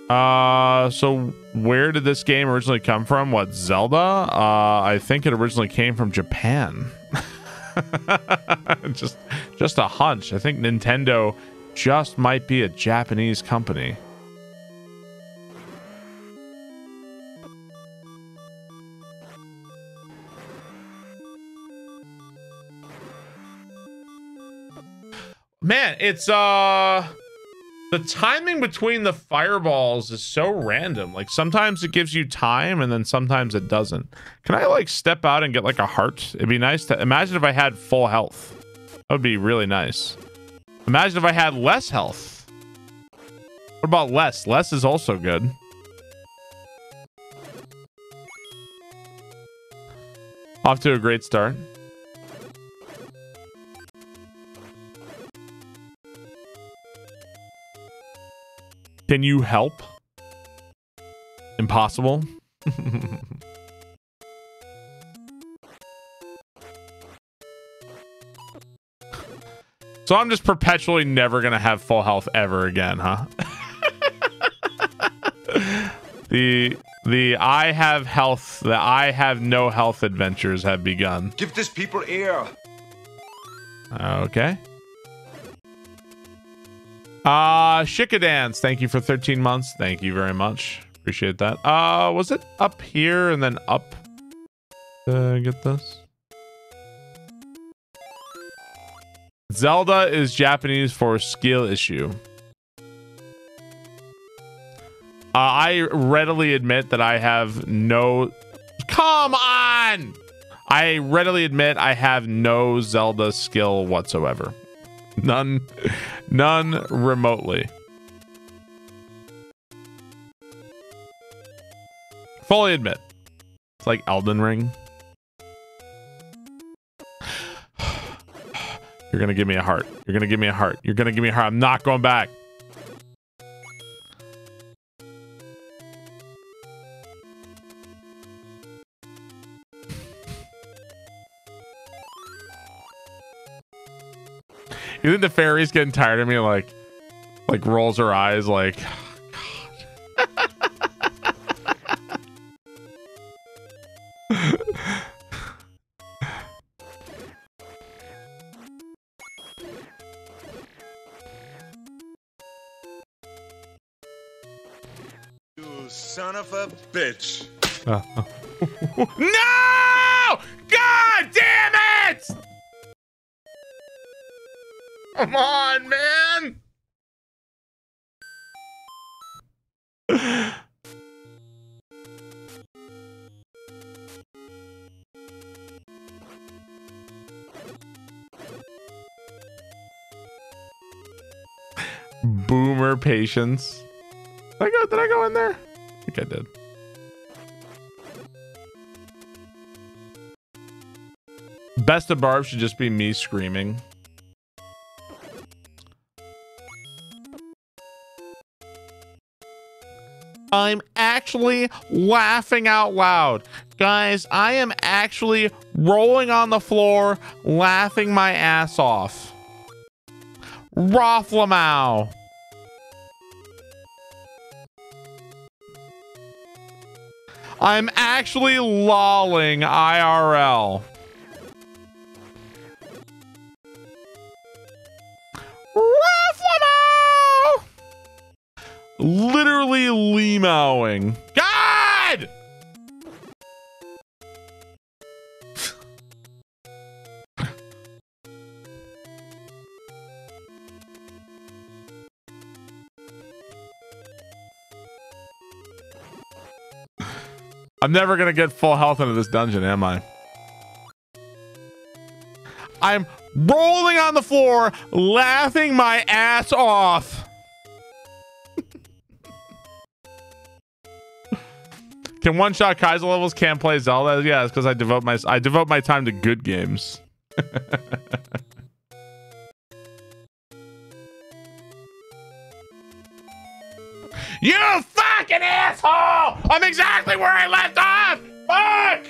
that. Uh, so where did this game originally come from? What Zelda? Uh, I think it originally came from Japan. [laughs] just, just a hunch. I think Nintendo just might be a Japanese company. Man, it's uh the timing between the fireballs is so random. Like sometimes it gives you time and then sometimes it doesn't. Can I like step out and get like a heart? It'd be nice to imagine if I had full health. That would be really nice. Imagine if I had less health. What about less? Less is also good. Off to a great start. Can you help? Impossible. so I'm just perpetually never going to have full health ever again, huh? [laughs] the the I have health, the I have no health adventures have begun. Give this people air. Okay. Uh Shikadance, thank you for 13 months. Thank you very much. Appreciate that. Uh was it up here and then up to get this? Zelda is Japanese for skill issue. Uh, I readily admit that I have no. Come on! I readily admit I have no Zelda skill whatsoever. None, none remotely. Fully admit. It's like Elden Ring. [sighs] You're gonna give me a heart. You're gonna give me a heart. You're gonna give me a heart. I'm not going back. You think the fairy's getting tired of me? Like, like rolls her eyes, like, [sighs] You son of a bitch. [laughs] no! Come on, man! Boomer patience. Did I go? Did I go in there? I think I did. Best of Barb should just be me screaming. I'm actually laughing out loud. Guys, I am actually rolling on the floor, laughing my ass off. ROFLMAO. I'm actually lolling IRL. Literally lemowing. God! I'm never going to get full health into this dungeon, am I? I'm rolling on the floor, laughing my ass off. Can one shot Kaizo levels can't play Zelda? Yeah, it's because I devote my I devote my time to good games. [laughs] you fucking asshole! I'm exactly where I left off! Fuck!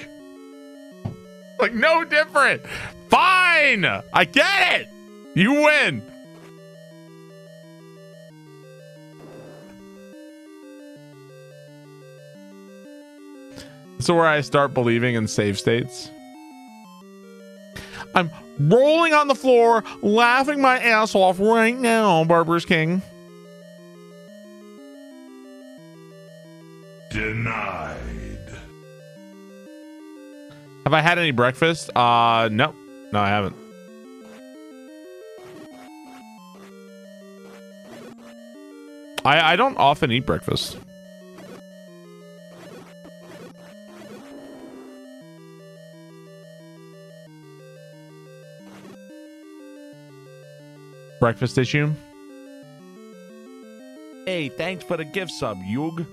Like no different. Fine. I get it. You win. So where I start believing in save states. I'm rolling on the floor, laughing my ass off right now, BarbarousKing. Denied. Have I had any breakfast? Uh, no. No, I haven't. I I don't often eat breakfast. Breakfast issue. Hey, thanks for the gift sub, Yug.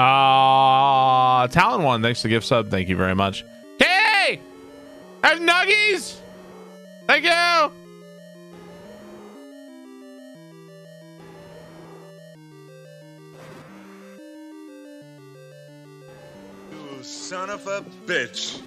Uh Talon one, thanks for the gift sub. Thank you very much. Hey! Have nuggies! Thank you! Son of a bitch.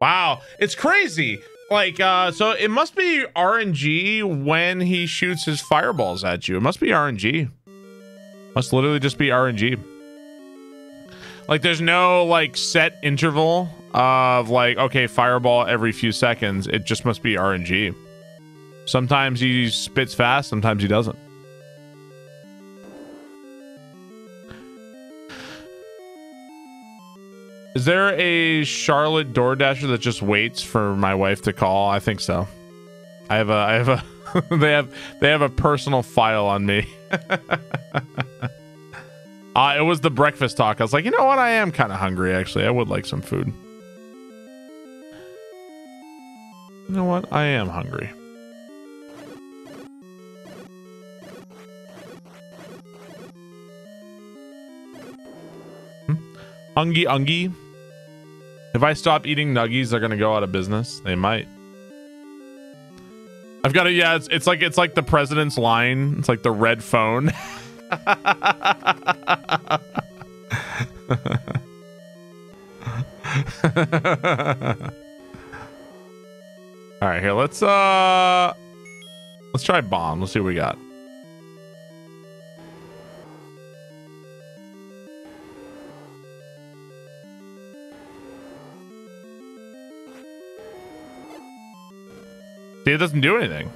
Wow, it's crazy. Like, uh, so it must be RNG when he shoots his fireballs at you. It must be RNG. Must literally just be RNG. Like, there's no like set interval of like, okay, fireball every few seconds. It just must be RNG. Sometimes he spits fast, sometimes he doesn't. Is there a Charlotte DoorDasher that just waits for my wife to call? I think so. I have a I have a [laughs] they have they have a personal file on me. [laughs] uh, it was the breakfast talk. I was like, you know what? I am kind of hungry actually. I would like some food. You know what? I am hungry. Hmm? Ungy Ungy. If I stop eating nuggies, they're gonna go out of business. They might. I've got to yeah, it's it's like it's like the president's line. It's like the red phone. [laughs] All right, here, let's uh let's try bomb. Let's see what we got. See, it doesn't do anything.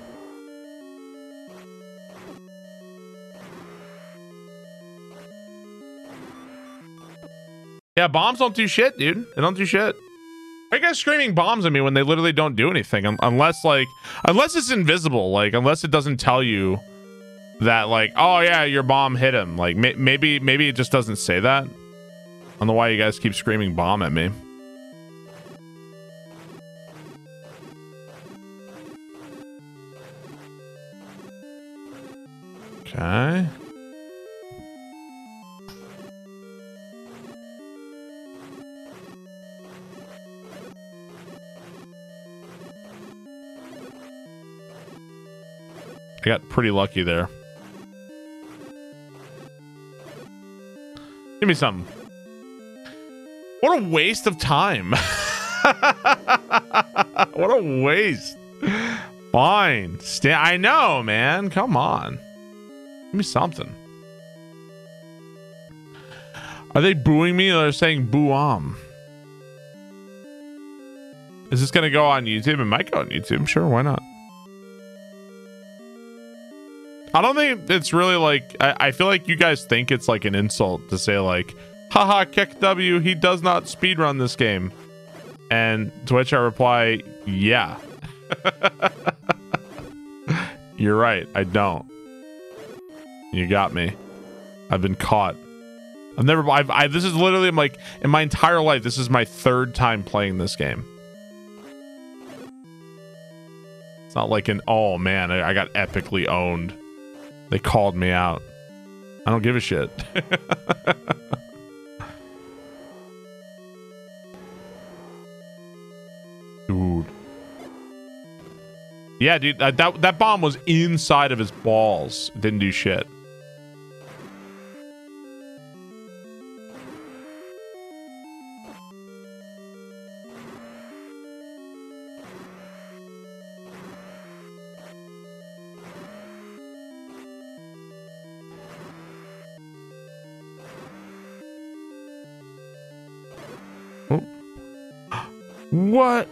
Yeah, bombs don't do shit, dude. They don't do shit. Why are you guys screaming bombs at me when they literally don't do anything? Un unless, like, unless it's invisible. Like, unless it doesn't tell you that, like, oh, yeah, your bomb hit him. Like, may maybe, maybe it just doesn't say that. I don't know why you guys keep screaming bomb at me. Okay. I got pretty lucky there. Give me something. What a waste of time. [laughs] what a waste. Fine. Stay I know, man. Come on. Give me something. Are they booing me or are they saying boo om? Is this gonna go on YouTube? It might go on YouTube. Sure, why not? I don't think it's really like I, I feel like you guys think it's like an insult to say like, haha, KEKW, he does not speedrun this game. And to which I reply, yeah. [laughs] You're right. I don't. You got me. I've been caught. I've never. I've. I, this is literally I'm like in my entire life. This is my third time playing this game. It's not like an. Oh man, I, I got epically owned. They called me out. I don't give a shit. [laughs] dude. Yeah, dude. That, that bomb was inside of his balls. Didn't do shit. What?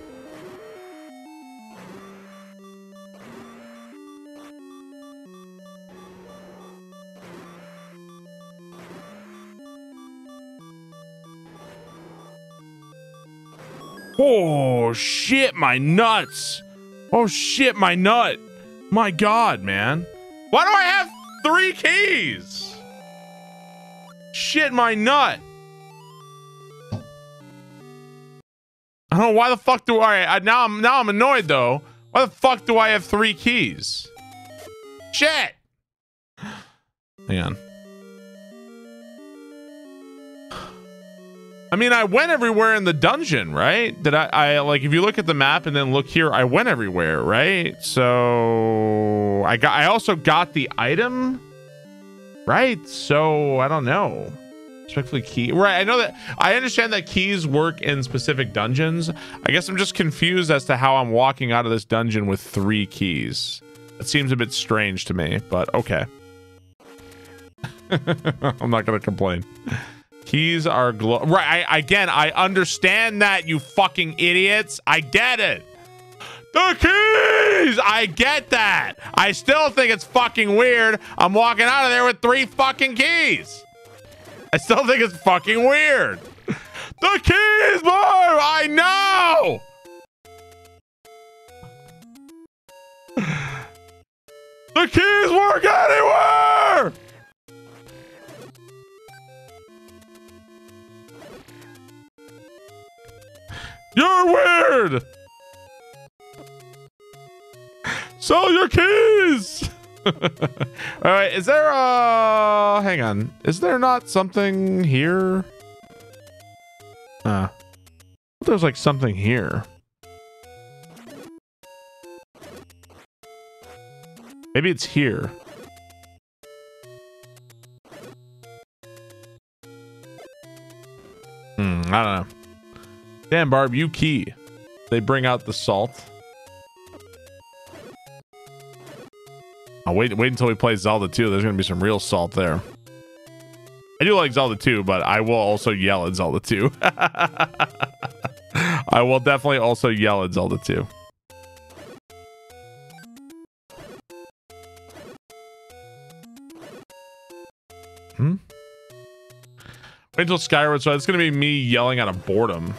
Oh shit, my nuts. Oh shit, my nut. My god, man. Why do I have three keys? Shit, my nut. I don't know why the fuck do I, I now I'm now I'm annoyed though. Why the fuck do I have three keys? Shit. Hang on. I mean, I went everywhere in the dungeon, right? Did I, I like if you look at the map and then look here, I went everywhere, right? So I got I also got the item, right? So I don't know. Respectfully key. Right, I know that I understand that keys work in specific dungeons. I guess I'm just confused as to how I'm walking out of this dungeon with three keys. It seems a bit strange to me, but okay. [laughs] I'm not gonna complain. Keys are glow. Right. I, again, I understand that, you fucking idiots. I get it. The keys! I get that. I still think it's fucking weird. I'm walking out of there with three fucking keys. I still think it's fucking weird. The keys, boy! I know! The keys work anywhere! You're weird! Sell your keys! Alright, is there uh hang on. Is there not something here? Uh there's like something here. Maybe it's here. Hmm, I don't know. Damn, Barb, you key. They bring out the salt. I'll wait wait until we play Zelda 2. There's gonna be some real salt there. I do like Zelda 2, but I will also yell at Zelda 2. [laughs] I will definitely also yell at Zelda 2. Hmm? Wait until Skyward, so it's gonna be me yelling out of boredom.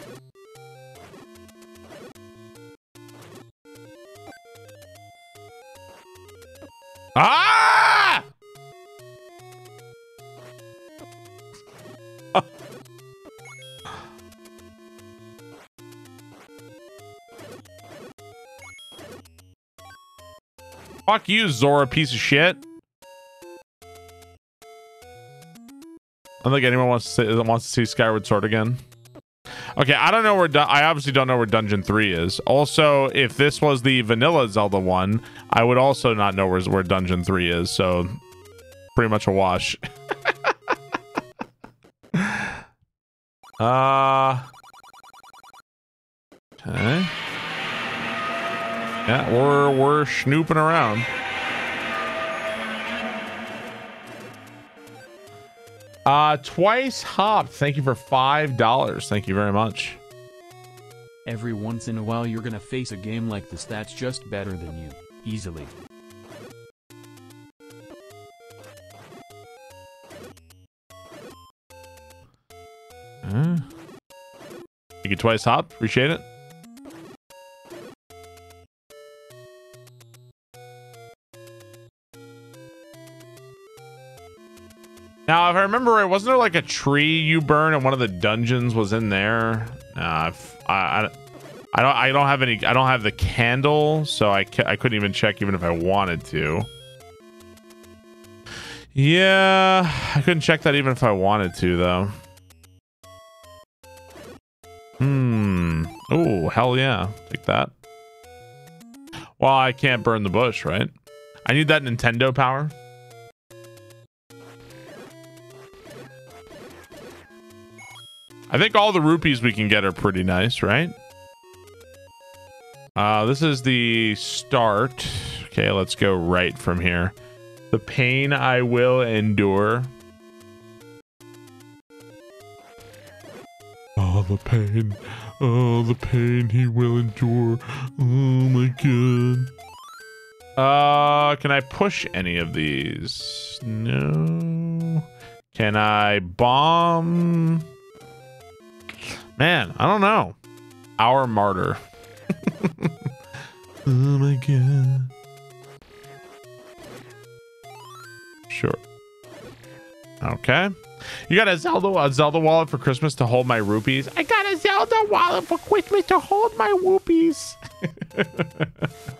Ah! Fuck you, Zora, piece of shit. I don't think anyone wants to see, wants to see Skyward Sword again. Okay, I don't know where I obviously don't know where Dungeon Three is. Also, if this was the vanilla Zelda one, I would also not know where where Dungeon Three is. So, pretty much a wash. [laughs] uh. Okay. Yeah, we're we're snooping around. Uh, twice hopped. Thank you for five dollars. Thank you very much. Every once in a while you're gonna face a game like this that's just better than you, easily. Uh, you twice hopped. Appreciate it. Now, if I remember right, wasn't there like a tree you burn and one of the dungeons was in there? Nah, I, I, I don't. I don't have any. I don't have the candle, so I I couldn't even check even if I wanted to. Yeah, I couldn't check that even if I wanted to, though. Hmm. Oh, hell yeah. Take that. Well, I can't burn the bush, right? I need that Nintendo power. I think all the rupees we can get are pretty nice, right? Uh, this is the start. Okay, let's go right from here. The pain I will endure. Oh, the pain. Oh, the pain he will endure. Oh my god. Uh, can I push any of these? No. Can I bomb? Man, I don't know. Our martyr. oh my god. Sure. Okay. You got a Zelda a Zelda wallet for Christmas to hold my rupees. I got a Zelda wallet for Christmas to hold my whoopies. [laughs]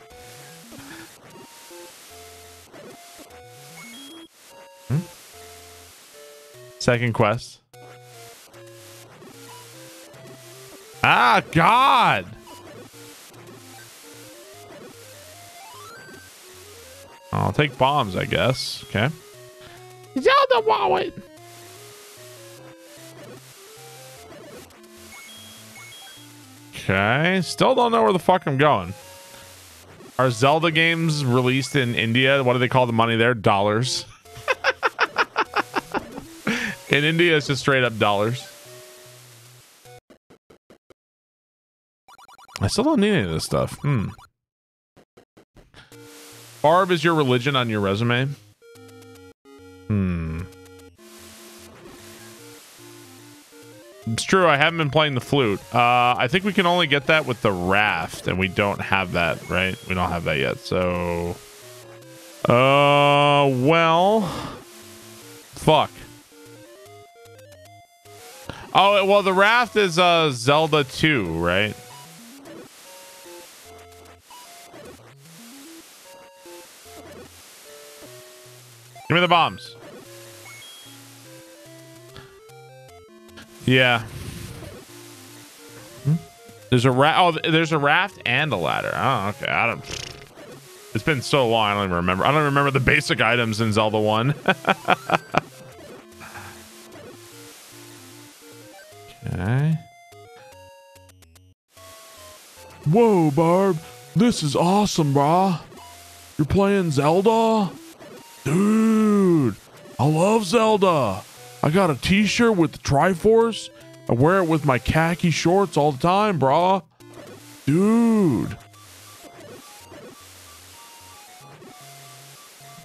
Hmm? Second quest. Ah, God. I'll take bombs, I guess. Okay. Zelda wallet. Okay. Still don't know where the fuck I'm going. Are Zelda games released in India? What do they call the money there? Dollars. [laughs] in India, it's just straight up dollars. I still don't need any of this stuff. Hmm. Barb is your religion on your resume? Hmm. It's true. I haven't been playing the flute. Uh, I think we can only get that with the raft, and we don't have that, right? We don't have that yet. So, uh, well, fuck. Oh well, the raft is uh Zelda 2, right? Give me the bombs. Yeah. There's a ra- oh, there's a raft and a ladder. Oh, okay. I don't. It's been so long. I don't even remember. I don't remember the basic items in Zelda One. [laughs] okay. Whoa, Barb! This is awesome, brah. You're playing Zelda, dude. I love Zelda. I got a t-shirt with the Triforce. I wear it with my khaki shorts all the time, brah. Dude.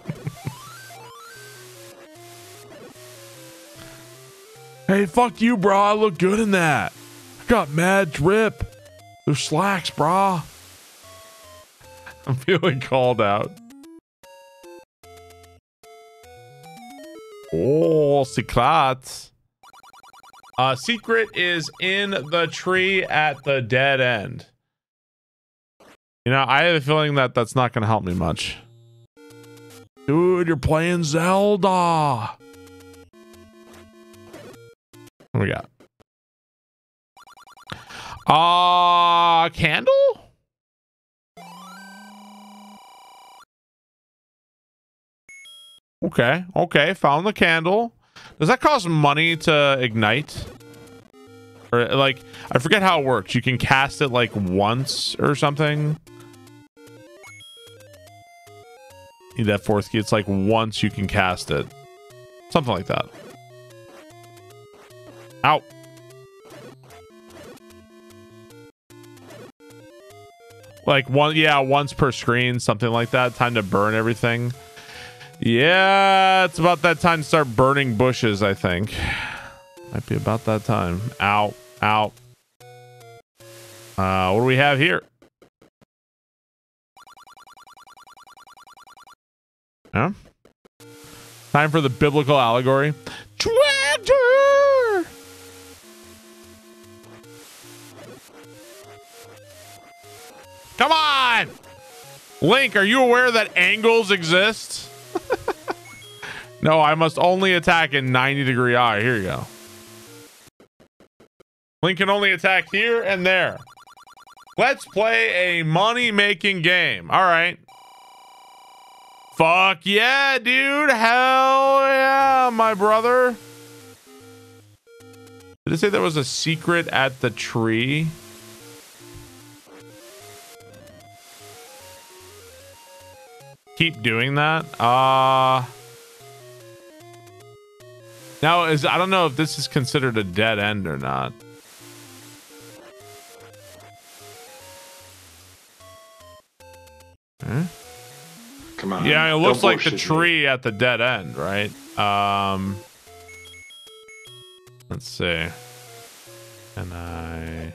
[laughs] hey, fuck you, brah. I look good in that. I got mad drip. They're slacks, brah. I'm feeling called out. Oh, secret. Uh, secret is in the tree at the dead end. You know, I have a feeling that that's not going to help me much. Dude, you're playing Zelda. What we got? Uh, candle? Okay, okay, found the candle. Does that cost money to ignite? Or like, I forget how it works. You can cast it like once or something. Need that fourth key. It's like once you can cast it. Something like that. Ow. Like one, yeah, once per screen, something like that. Time to burn everything. Yeah, it's about that time to start burning bushes, I think. Might be about that time. Ow. Ow. Uh, what do we have here? Yeah. Time for the biblical allegory. Tractor! Come on! Link, are you aware that angles exist? No, I must only attack in 90 degree eye. Here you go. Link can only attack here and there. Let's play a money making game. All right. Fuck yeah, dude. Hell yeah, my brother. Did it say there was a secret at the tree? Keep doing that? Uh now is I don't know if this is considered a dead end or not. Huh? Come on. Yeah, it looks Don't like the bullshit me. tree at the dead end, right? Um Let's see. Can I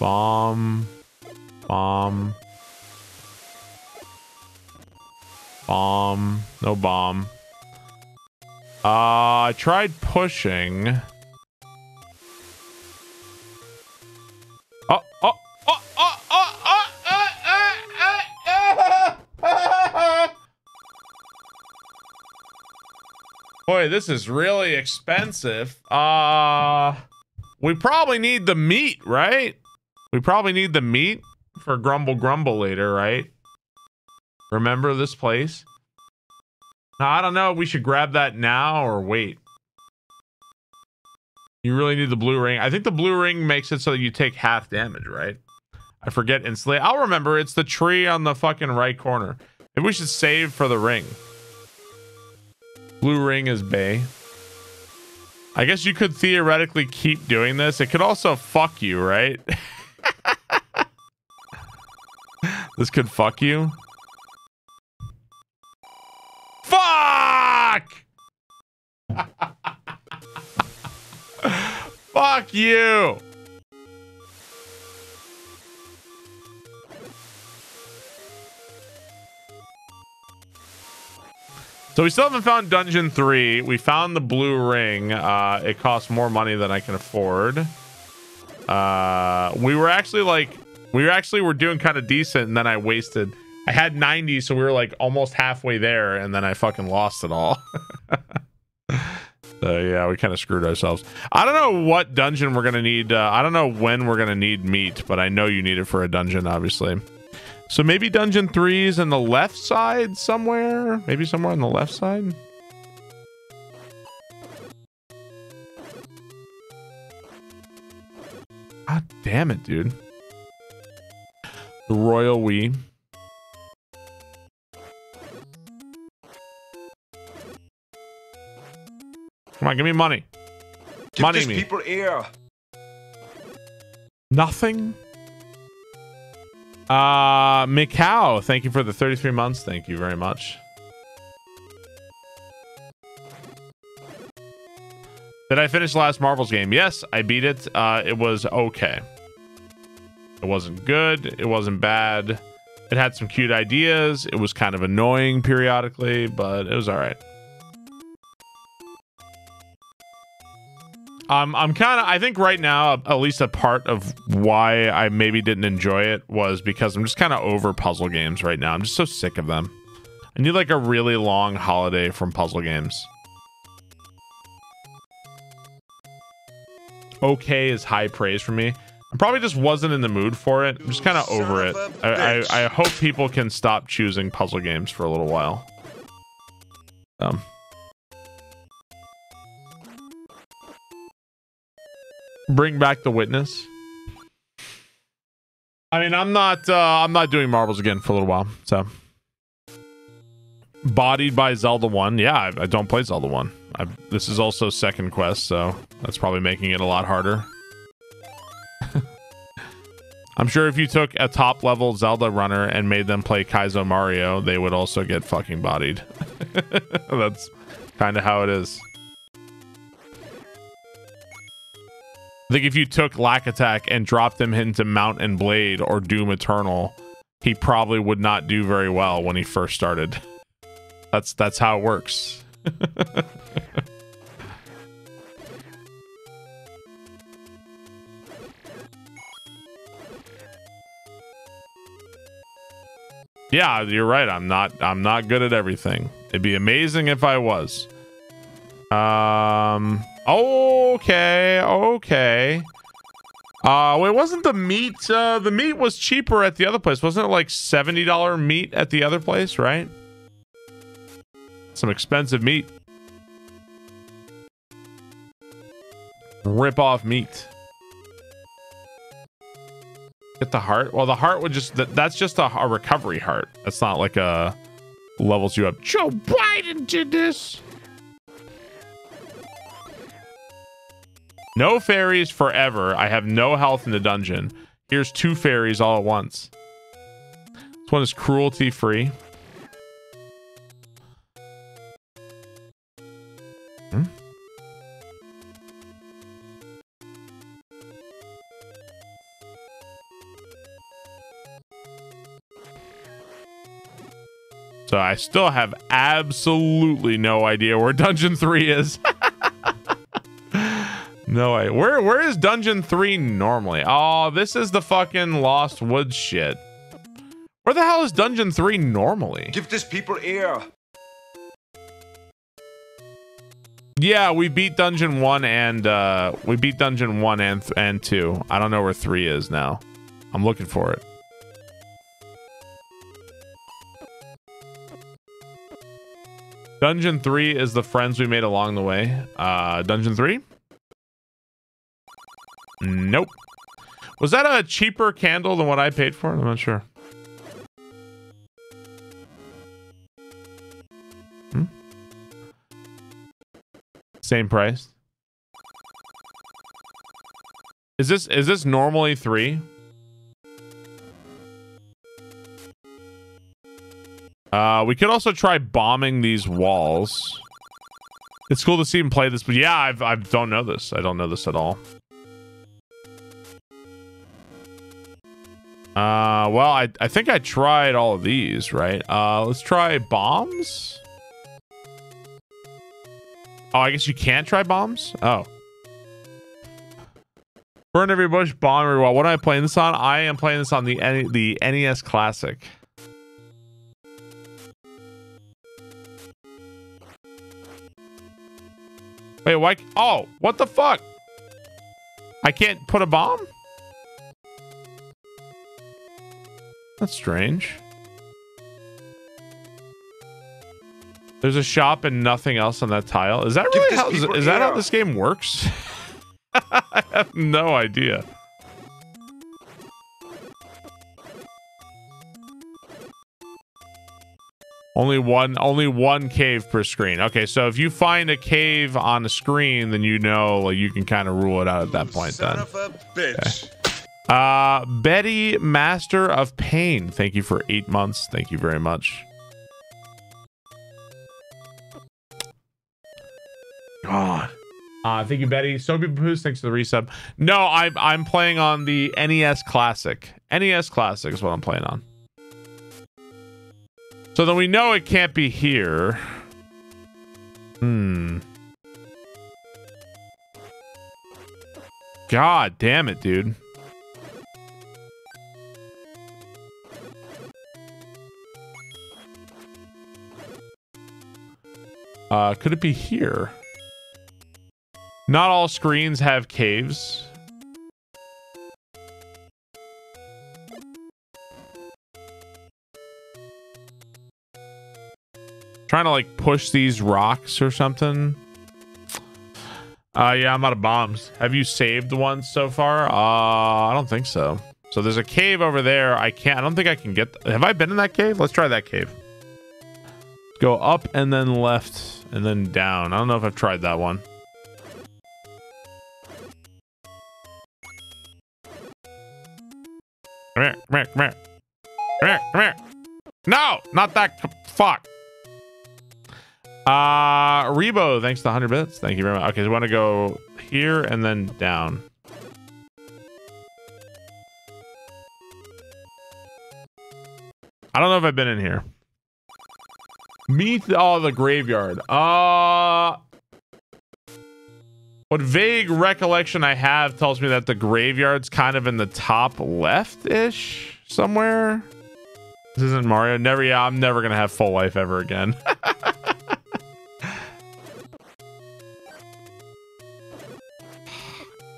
bomb bomb bomb no bomb. Uh I tried pushing. Oh, oh, oh, oh, oh, oh, oh, oh, oh. Boy, this is really expensive. Uh we probably need the meat, right? We probably need the meat for Grumble Grumble later, right? Remember this place? I don't know. We should grab that now or wait. You really need the blue ring. I think the blue ring makes it so that you take half damage, right? I forget instantly. I'll remember. It's the tree on the fucking right corner. Maybe we should save for the ring. Blue ring is Bay. I guess you could theoretically keep doing this. It could also fuck you, right? [laughs] this could fuck you. Fuck! [laughs] Fuck you! So we still haven't found Dungeon 3. We found the blue ring. Uh, it costs more money than I can afford. Uh, we were actually like, we actually were doing kind of decent, and then I wasted. I had 90, so we were like almost halfway there, and then I fucking lost it all. [laughs] so yeah, we kind of screwed ourselves. I don't know what dungeon we're gonna need. Uh, I don't know when we're gonna need meat, but I know you need it for a dungeon, obviously. So maybe dungeon three is in the left side somewhere. Maybe somewhere on the left side. God damn it, dude. The royal we. Come on, give me money. Give Money me. people air. Nothing. Uh, Mikau, thank you for the 33 months. Thank you very much. Did I finish the last Marvel's game? Yes, I beat it. Uh, it was okay. It wasn't good. It wasn't bad. It had some cute ideas. It was kind of annoying periodically, but it was all right. Um, I'm kind of. I think right now, at least a part of why I maybe didn't enjoy it was because I'm just kind of over puzzle games right now. I'm just so sick of them. I need like a really long holiday from puzzle games. Okay is high praise for me. I probably just wasn't in the mood for it. I'm just kind of over it. I, I, I hope people can stop choosing puzzle games for a little while. Um. Bring back the witness? I mean i'm not uh i'm not doing marbles again for a little while so. Bodied by zelda 1 yeah i, I don't play zelda 1 I, this is also second quest so that's probably making it a lot harder. [laughs] I'm sure if you took a top level zelda runner and made them play kaizo mario they would also get fucking bodied. [laughs] That's kind of how it is I think if you took Lackattack and dropped him into Mount and Blade or Doom Eternal, he probably would not do very well when he first started. That's that's how it works. [laughs] yeah, you're right. I'm not I'm not good at everything. It'd be amazing if I was. Um okay, okay. Uh wait, wasn't the meat uh the meat was cheaper at the other place? Wasn't it like $70 meat at the other place, right? Some expensive meat. Rip off meat. Get the heart. Well, the heart would just that, that's just a, a recovery heart. That's not like a levels you up. Joe Biden did this. No fairies forever. I have no health in the dungeon. Here's two fairies all at once. This one is cruelty free. Hmm? So I still have absolutely no idea where Dungeon 3 is. [laughs] no way. Where where is Dungeon 3 normally? Oh, this is the fucking Lost Woods shit. Where the hell is Dungeon 3 normally? Give this people air. Yeah, we beat Dungeon 1 and uh we beat Dungeon 1 and and 2. I don't know where 3 is now. I'm looking for it. Dungeon 3 is the friends we made along the way. Uh, Dungeon 3? Nope. Was that a cheaper candle than what I paid for? I'm not sure. Hmm? Same price. Is this is this normally 3? Uh, we could also try bombing these walls. It's cool to see him play this, but yeah, I've, I don't know this. I don't know this at all. Uh, well, I, I think I tried all of these, right? Uh, let's try bombs. Oh, I guess you can't try bombs? Oh. Burn every bush, bomb every wall. What am I playing this on? I am playing this on the, the NES Classic. Wait, why? Oh, what the fuck? I can't put a bomb? That's strange. There's a shop and nothing else on that tile. Is that really how, is, is that how this game works? [laughs] I have no idea. Only one only one cave per screen. Okay, so if you find a cave on the screen, then you know like you can kind of rule it out at that point Son then. of a bitch. Okay. Uh Betty Master of Pain. Thank you for 8 months. Thank you very much. God. Uh, thank you, Betty. Soapy Papoose, thanks for the resub. No, I'm I'm playing on the NES Classic. NES Classic is what I'm playing on. So then we know it can't be here. Hmm. God damn it, dude. Uh, could it be here? Not all screens have caves. Trying to like push these rocks or something. Uh, yeah, I'm out of bombs. Have you saved one so far? Uh, I don't think so. So there's a cave over there. I can't, I don't think I can get, have I been in that cave? Let's try that cave. Go up and then left and then down. I don't know if I've tried that one. Come here, come here, come here. Come here, come. No, not that. Fuck. Uh, Rebo, thanks to 100 bits. Thank you very much. Okay, so we want to go here and then down. I don't know if I've been in here. Meet oh the graveyard. Uh what vague recollection I have tells me that the graveyard's kind of in the top left-ish somewhere. This isn't Mario. Never yeah, I'm never gonna have full life ever again. [laughs]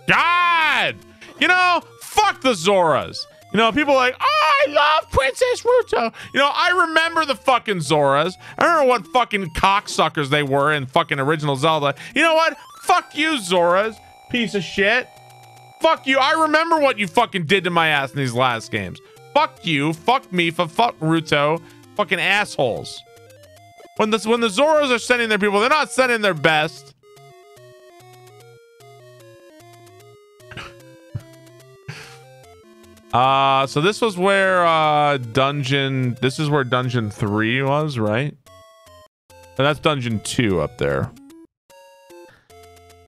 God! You know, fuck the Zoras. You know, people are like, oh, I love Princess Ruto. You know, I remember the fucking Zoras. I remember what fucking cocksuckers they were in fucking original Zelda. You know what? Fuck you, Zoras. Piece of shit. Fuck you. I remember what you fucking did to my ass in these last games. Fuck you. Fuck me. For fuck Ruto. Fucking assholes. When the when the Zoras are sending their people, they're not sending their best. Uh, so this was where uh dungeon. This is where dungeon three was, right? And that's dungeon two up there.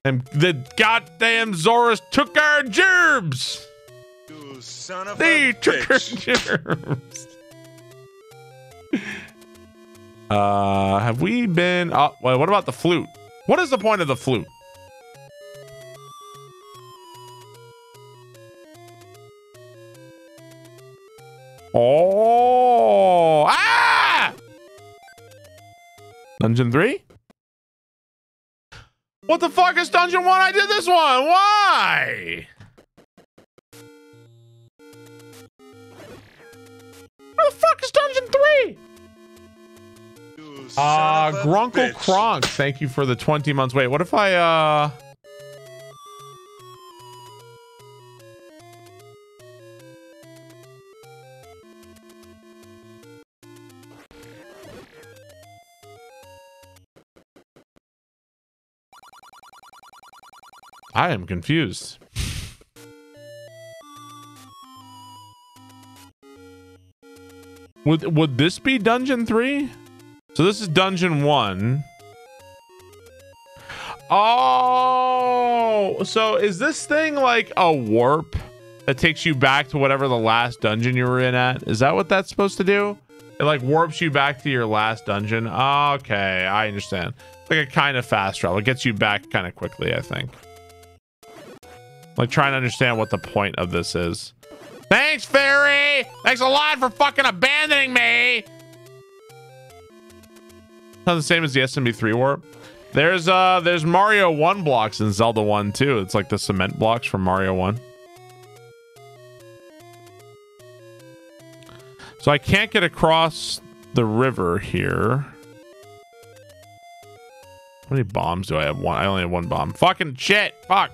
And the goddamn Zoras took our gerbs. You son of They a took [laughs] our gerbs. uh, have we been? Uh, well, what about the flute? What is the point of the flute? Oh, ah! Dungeon three? What the fuck is dungeon one? I did this one. Why? Where the fuck is dungeon three? You Uh, son Grunkle. Kronk, thank you for the 20 months. Wait, what if I, uh... I am confused. Would would this be dungeon 3? So this is dungeon 1. Oh, so is this thing like a warp that takes you back to whatever the last dungeon you were in at? Is that what that's supposed to do? It like warps you back to your last dungeon. Okay, I understand. It's like a kind of fast travel. It gets you back kind of quickly, I think. Like trying to understand what the point of this is. Thanks, Fairy! Thanks a lot for fucking abandoning me! Not the same as the SMB3 warp. There's uh there's Mario 1 blocks in Zelda 1 too. It's like the cement blocks from Mario 1. So I can't get across the river here. How many bombs do I have? One. I only have one bomb. Fucking shit. Fuck.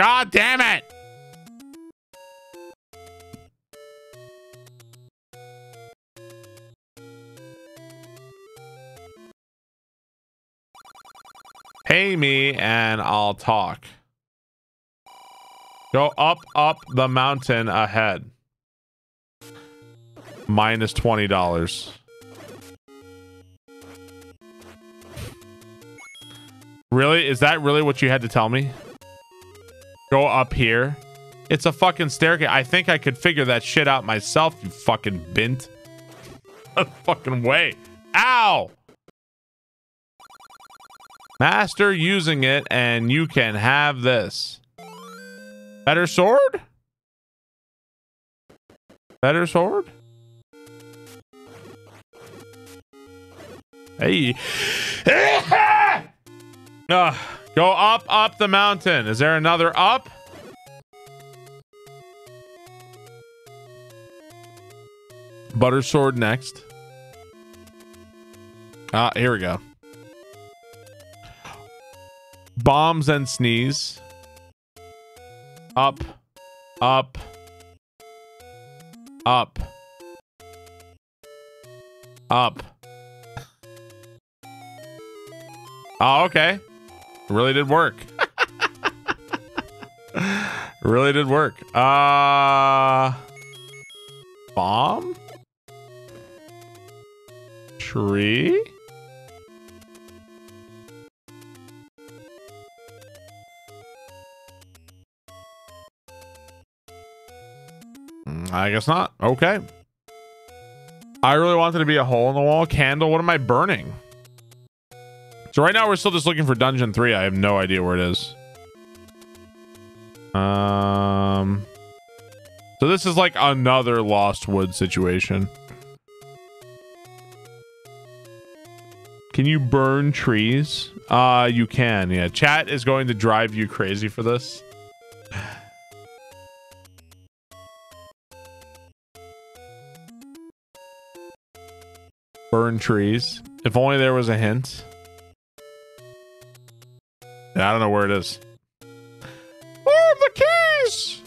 God damn it. Pay me and I'll talk. Go up, up the mountain ahead. Minus $20. Really? Is that really what you had to tell me? Go up here? It's a fucking staircase. I think I could figure that shit out myself, you fucking bint. [laughs] No fucking way. Ow! Master using it, and you can have this. Better sword? Better sword? Hey. Ugh. [laughs] Ah! Go up, up the mountain. Is there another up? Butter sword next. Ah, here we go. Bombs and sneeze. Up, up, up, up. Oh, okay. Really did work. really did work. Uh bomb? Tree? Mm, I guess not. Okay. I really wanted to be a hole in the wall candle. What am I burning? So right now we're still just looking for dungeon three. I have no idea where it is. Um. So this is like another Lost Wood situation. Can you burn trees? Uh, you can. Yeah. Chat is going to drive you crazy for this. Burn trees. If only there was a hint. Yeah, I don't know where it is. Oh, the keys!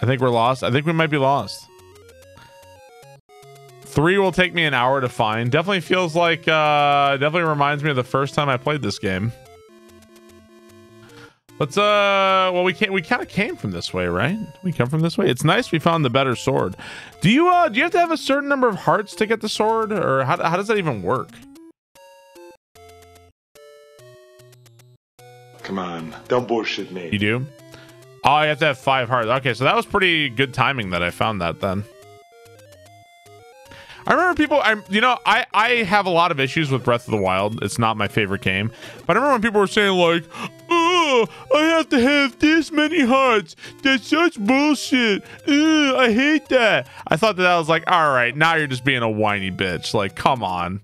I think we're lost. I think we might be lost. Three will take me an hour to find. Definitely feels like, uh, definitely reminds me of the first time I played this game. Let's, uh, well, we can't, we kind of came from this way, right? We come from this way. It's nice we found the better sword. Do you, uh, do you have to have a certain number of hearts to get the sword? Or how, how does that even work? Come on, don't bullshit me. You do? Oh, I have to have five hearts. Okay, so that was pretty good timing that I found that then. I remember people. I you know I I have a lot of issues with Breath of the Wild. It's not my favorite game, but I remember when people were saying like, "Oh, I have to have this many hearts. That's such bullshit. Ugh, I hate that." I thought that I was like, "All right, now you're just being a whiny bitch. Like, come on."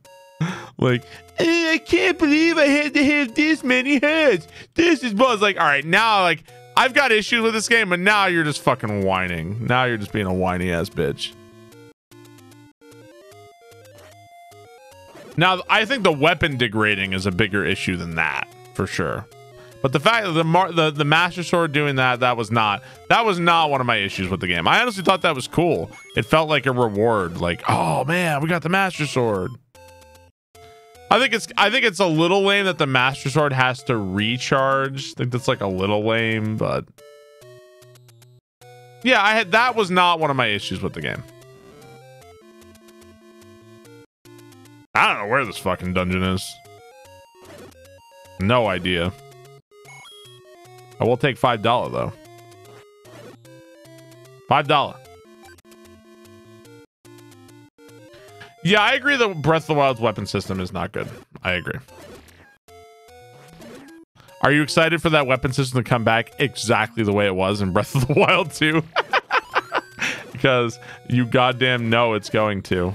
Like, "Eh, I can't believe I had to have this many heads. This is buzz. Like, all right, now like I've got issues with this game, but now you're just fucking whining. Now you're just being a whiny ass bitch. Now, I think the weapon degrading is a bigger issue than that, for sure. But the fact that the the the master sword doing that that was not that was not one of my issues with the game. I honestly thought that was cool. It felt like a reward, like oh man, we got the master sword. I think it's I think it's a little lame that the Master Sword has to recharge. I think that's like a little lame, but yeah, I had that was not one of my issues with the game. I don't know where this fucking dungeon is. No idea. I will take $5 though. $5. Yeah, I agree that Breath of the Wild's weapon system is not good. I agree. Are you excited for that weapon system to come back exactly the way it was in Breath of the Wild 2? [laughs] because you goddamn know it's going to.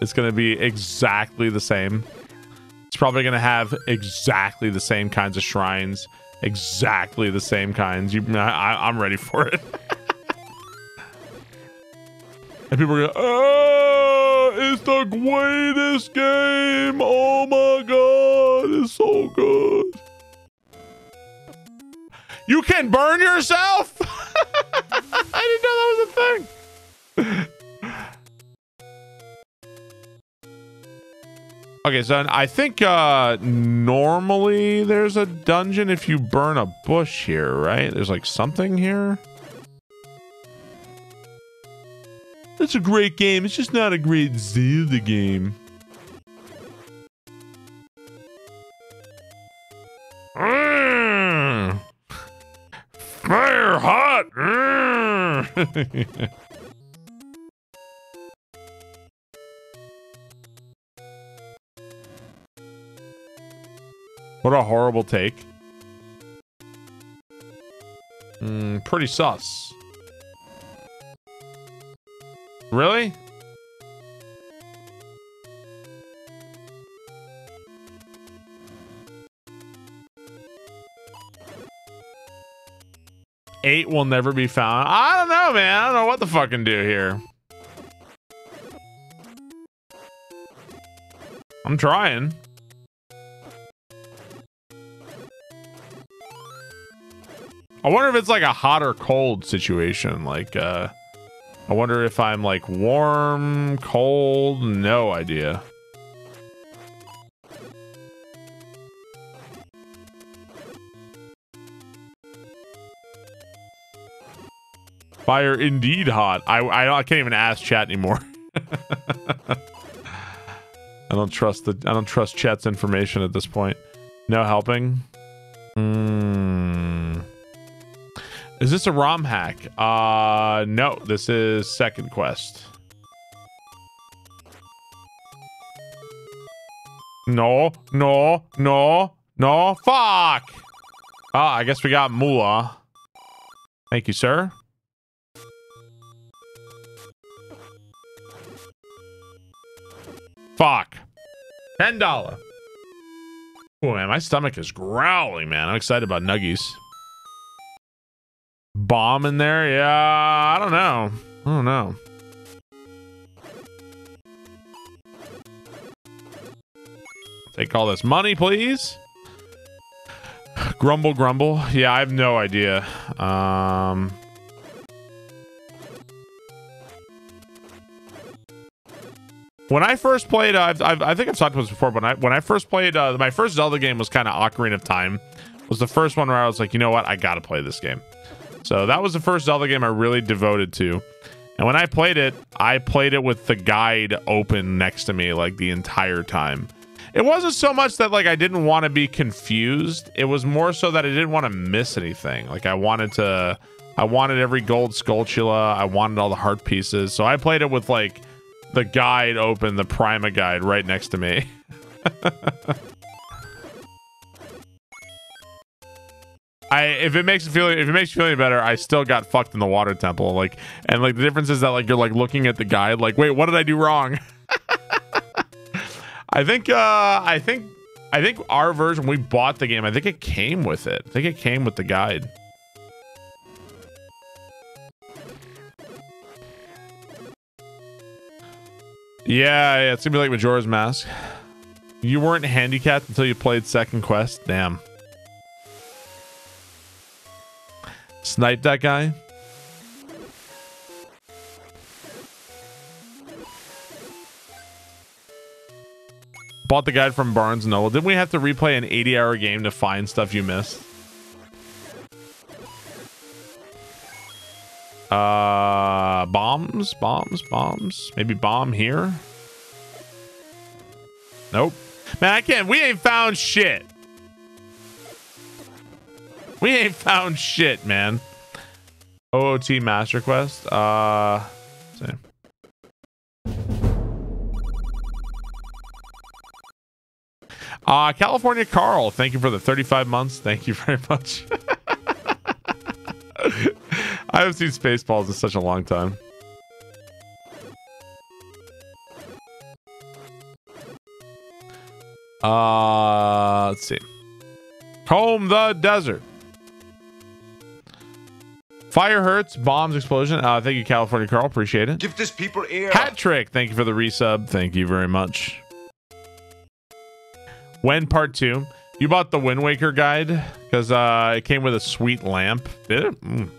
It's going to be exactly the same. It's probably going to have exactly the same kinds of shrines, exactly the same kinds. You, I, I'm ready for it. [laughs] and people are going, oh, it's the greatest game. Oh my God, it's so good. You can burn yourself? [laughs] I didn't know that was a thing. Okay, so I think uh normally there's a dungeon if you burn a bush here, right? There's like something here. It's a great game. It's just not a great Zelda game. Mm. Fire hot. Mm. [laughs] What a horrible take. Mm, pretty sus. Really? Eight will never be found. I don't know, man. I don't know what to fucking do here. I'm trying. I wonder if it's like a hot or cold situation. Like, uh, I wonder if I'm like warm, cold, no idea. Fire indeed hot. I, I, I can't even ask chat anymore. [laughs] I don't trust the I don't trust chat's information at this point. No helping. Hmm. Is this a ROM hack? Uh, no. This is second quest. No, no, no, no. Fuck. Ah, I guess we got Moolah. Thank you, sir. Fuck. Ten dollar. Oh man, my stomach is growling, man. I'm excited about nuggies. Bomb in there? Yeah, I don't know. I don't know. Take all this money, please. Grumble, grumble. Yeah, I have no idea. Um, when I first played, uh, I've, I've, I think I've talked about this before. But when I when I first played, uh, my first Zelda game was kind of Ocarina of Time. Was the first one where I was like, you know what, I gotta play this game. So that was the first Zelda game I really devoted to. And when I played it, I played it with the guide open next to me like the entire time. It wasn't so much that like I didn't want to be confused. It was more so that I didn't want to miss anything. Like I wanted to I wanted every gold Skulltula. I wanted all the heart pieces. So I played it with like the guide open, the Prima guide right next to me. [laughs] I if it makes it feel if it makes you feel any better, I still got fucked in the water temple. Like and like the difference is that like you're like looking at the guide, like, wait, what did I do wrong? [laughs] I think uh I think I think our version we bought the game. I think it came with it. I think it came with the guide. Yeah, yeah, it's gonna be like Majora's Mask. You weren't handicapped until you played second quest. Damn. Snipe that guy. Bought the guide from Barnes Noble. Didn't we have to replay an 80 hour game to find stuff you missed? Uh, bombs, bombs, bombs. Maybe bomb here. Nope. Man, I can't. We ain't found shit. [laughs] We ain't found shit, man. OOT Master Quest. Uh, same. Uh, California Carl, thank you for the 35 months. Thank you very much. [laughs] I haven't seen Spaceballs in such a long time. Uh, let's see. Comb the desert. Fire hurts, bombs, explosion. Uh, thank you, California Carl. Appreciate it. Give this people air. Hat trick. Thank you for the resub. Thank you very much. When part two, you bought the Wind Waker guide because uh, it came with a sweet lamp. Did it? Mm.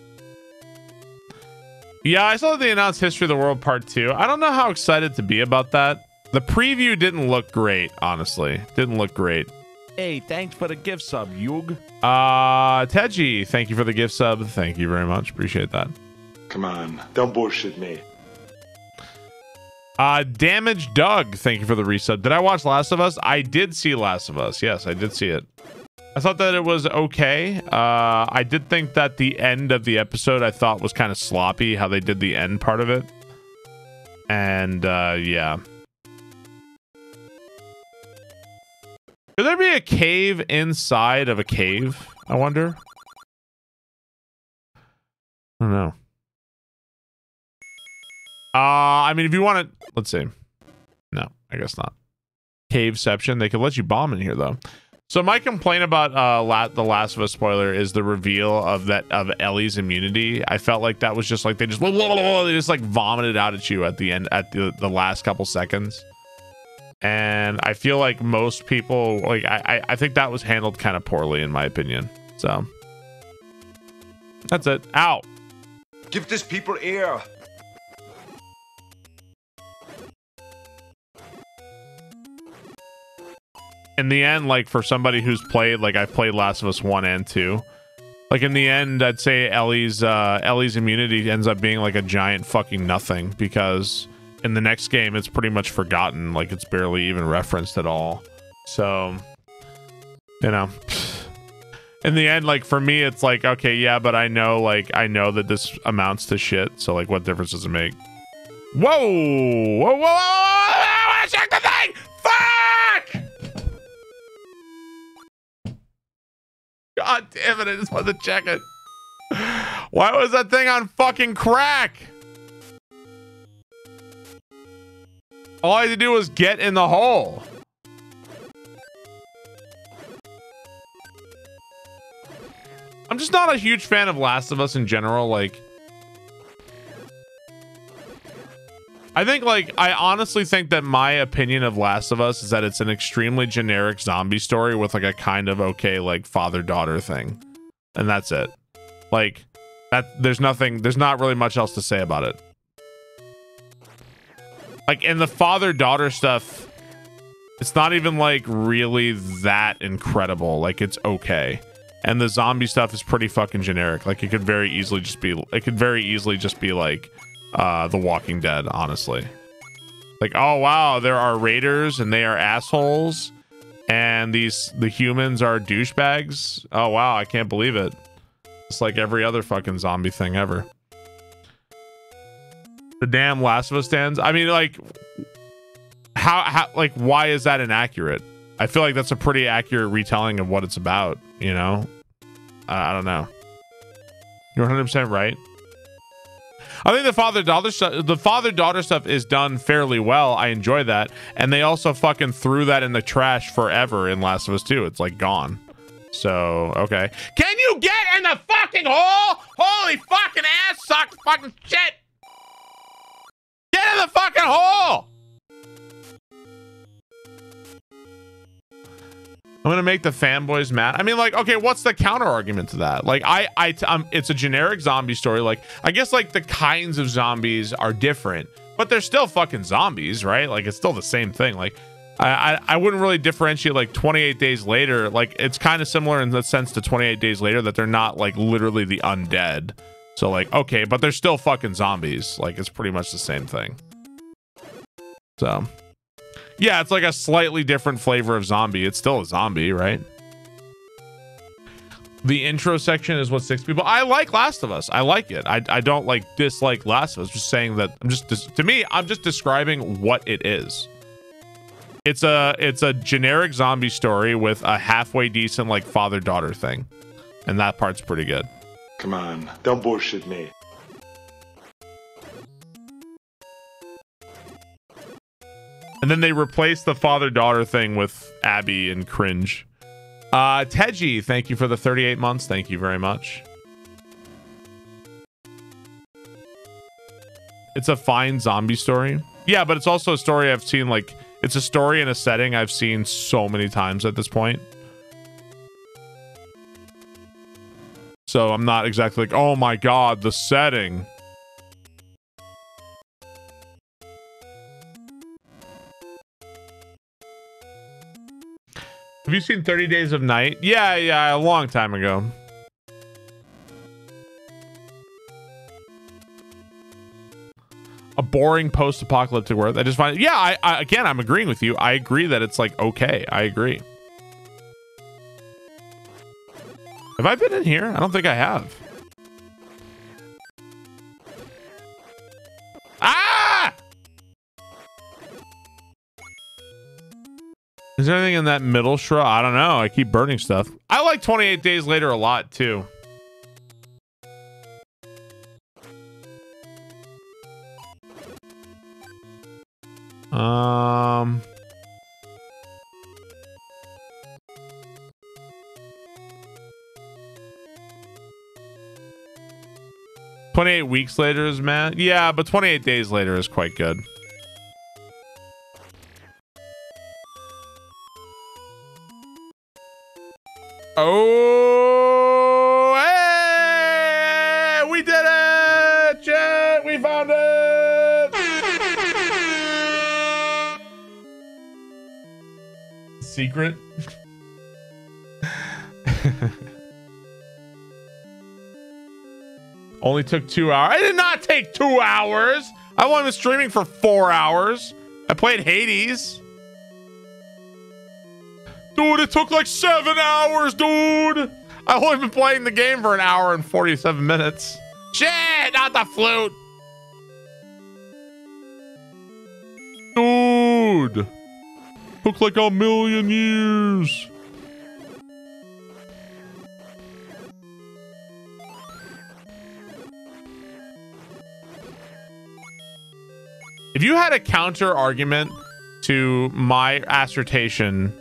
Yeah, I saw they announced History of the World Part 2. I don't know how excited to be about that. The preview didn't look great, honestly. Didn't look great. Hey, thanks for the gift sub, Yug. Uh, Teji, thank you for the gift sub. Thank you very much. Appreciate that. Come on, don't bullshit me. Uh, Damage Doug, thank you for the resub. Did I watch Last of Us? I did see Last of Us. Yes, I did see it. I thought that it was okay. Uh, I did think that the end of the episode I thought was kind of sloppy how they did the end part of it. And uh, yeah. Could there be a cave inside of a cave? I wonder. I don't know. Uh, I mean, if you want to, let's see. No, I guess not. Caveception. They could let you bomb in here though. So my complaint about uh La- the Last of Us spoiler is the reveal of that of Ellie's immunity. I felt like that was just like they just [laughs] they just like vomited out at you at the end at the the last couple seconds. And I feel like most people like I I think that was handled kind of poorly in my opinion. So that's it. Out. Give this people air. in the end, like for somebody who's played, like I've played Last of Us one and two, like in the end, I'd say Ellie's uh, Ellie's immunity ends up being like a giant fucking nothing because in the next game it's pretty much forgotten, like it's barely even referenced at all. So, you know, in the end, like for me, it's like okay, yeah, but I know, like I know that this amounts to shit. So like, what difference does it make? Whoa! Whoa! Whoa! whoa, whoa, whoa check the thing! Fuck! God damn it! I just wanted to check it. Why was that thing on fucking crack? All I had to do was get in the hole. I'm just not a huge fan of Last of Us in general. Like, I think, like, I honestly think that my opinion of Last of Us is that it's an extremely generic zombie story with like a kind of okay, like father daughter thing, and that's it. Like, that there's nothing, there's not really much else to say about it. Like, in the father daughter stuff, it's not even like really that incredible. Like, it's okay and the zombie stuff is pretty fucking generic. Like it could very easily just be it could very easily just be like uh The Walking Dead, honestly. Like, oh wow, there are raiders and they are assholes and these the humans are douchebags. Oh wow, I can't believe it. It's like every other fucking zombie thing ever. The damn Last of Us stands. I mean, like how how like why is that inaccurate? I feel like that's a pretty accurate retelling of what it's about, you know? Uh, I don't know. You're 100% right. I think the father daughter stuff, the father daughter stuff is done fairly well. I enjoy that, and they also fucking threw that in the trash forever in Last of Us 2. It's like gone. So okay, can you get in the fucking hole? Holy fucking ass suck fucking shit! Get in the fucking hole! I'm gonna make the fanboys mad. I mean, like, okay, what's the counter argument to that? Like, I, I, um, it's a generic zombie story. Like, I guess like the kinds of zombies are different, but they're still fucking zombies, right? Like, it's still the same thing. Like, I, I, I wouldn't really differentiate like 28 days later. Like, it's kind of similar in the sense to 28 days later that they're not like literally the undead. So like, okay, but they're still fucking zombies. Like, it's pretty much the same thing. So. Yeah, it's like a slightly different flavor of zombie. It's still a zombie, right? The intro section is what six people. I like Last of Us. I like it. I, I don't like dislike Last of Us. Just saying that I'm just to me, I'm just describing what it is. It's a it's a generic zombie story with a halfway decent like father daughter thing, and that part's pretty good. Come on, don't bullshit me. And then they replaced the father daughter thing with Abby and cringe. Uh, Teji, thank you for the 38 months. Thank you very much. It's a fine zombie story. Yeah, but it's also a story I've seen like it's a story in a setting I've seen so many times at this point. So I'm not exactly like, oh my god, the setting. Have you seen 30 Days of Night? Yeah, yeah, a long time ago. A boring post-apocalyptic world. I just find yeah, I, I again I'm agreeing with you. I agree that it's like okay. I agree. Have I been in here? I don't think I have. Ah! Is there anything in that middle shrub? I don't know. I keep burning stuff. I like 28 Days Later a lot too. Um. Twenty-eight weeks later is mad. Yeah, but twenty-eight days later is quite good. Oh, Only took two hours. I did not take two hours. I wasn't streaming for four hours. I played Hades. Dude, it took like seven hours, dude. I've only been playing the game for an hour and 47 minutes. Shit, not the flute. Dude. Took like a million years. If you had a counter argument to my assertion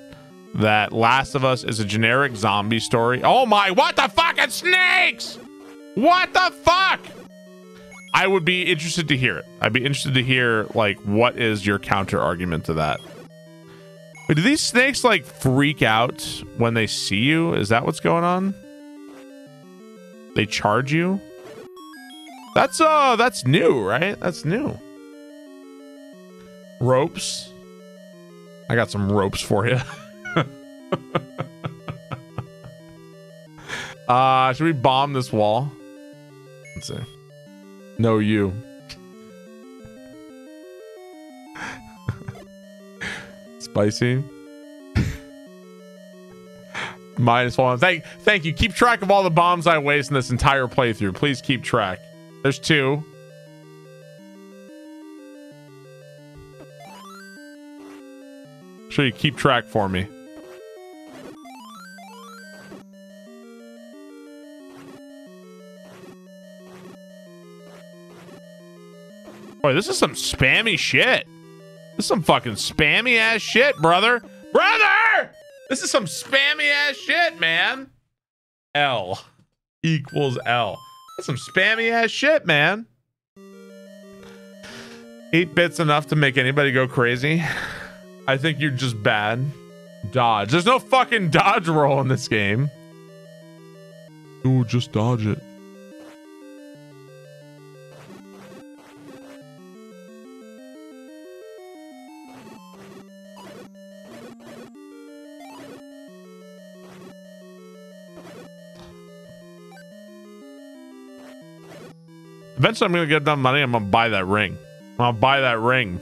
that Last of Us is a generic zombie story. Oh my, what the fucking snakes? What the fuck? I would be interested to hear it. I'd be interested to hear like what is your counter argument to that? Wait, do these snakes like freak out when they see you? Is that what's going on? They charge you? That's uh that's new, right? That's new. Ropes. I got some ropes for you. [laughs] uh, should we bomb this wall? Let's see. No, you. [laughs] Spicy. [laughs] Minus one. Thank, thank you. Keep track of all the bombs I waste in this entire playthrough. Please keep track. There's two. You keep track for me. Boy, this is some spammy shit. This is some fucking spammy ass shit, brother. Brother! This is some spammy ass shit, man. L equals L. That's some spammy ass shit, man. Eight bits enough to make anybody go crazy. I think you're just bad. Dodge. There's no fucking dodge roll in this game. Ooh, just dodge it. Eventually, I'm gonna get enough money. I'm gonna buy that ring. I'm gonna buy that ring.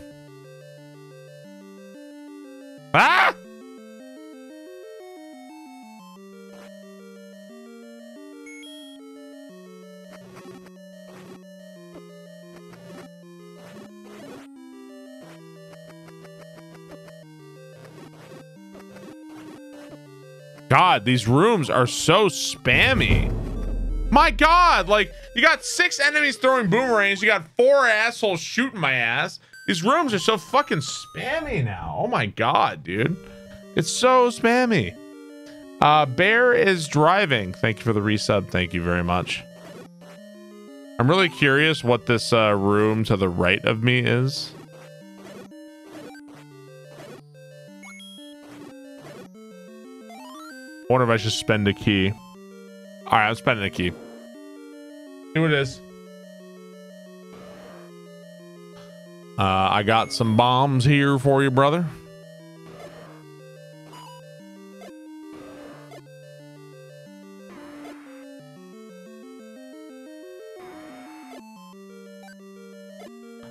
Ah! God, these rooms are so spammy. My God, like you got six enemies throwing boomerangs, you got four assholes shooting my ass. These rooms are so fucking spammy now. Oh my God, dude. It's so spammy. Uh, Bear is driving. Thank you for the resub. Thank you very much. I'm really curious what this uh, room to the right of me is. wonder if I should spend a key. All right, I'm spending a key. See what it is. Uh, I got some bombs here for you, brother.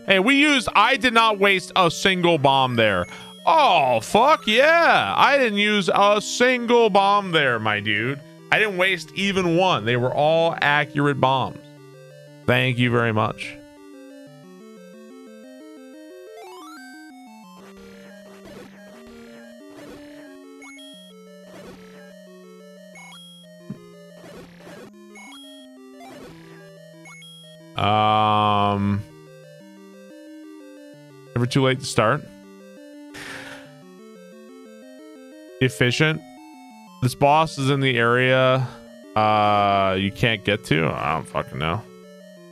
Hey, we used, I did not waste a single bomb there. Oh, fuck yeah. I didn't use a single bomb there, my dude. I didn't waste even one. They were all accurate bombs. Thank you very much. Um, never too late to start. Efficient. This boss is in the area uh you can't get to. I don't fucking know.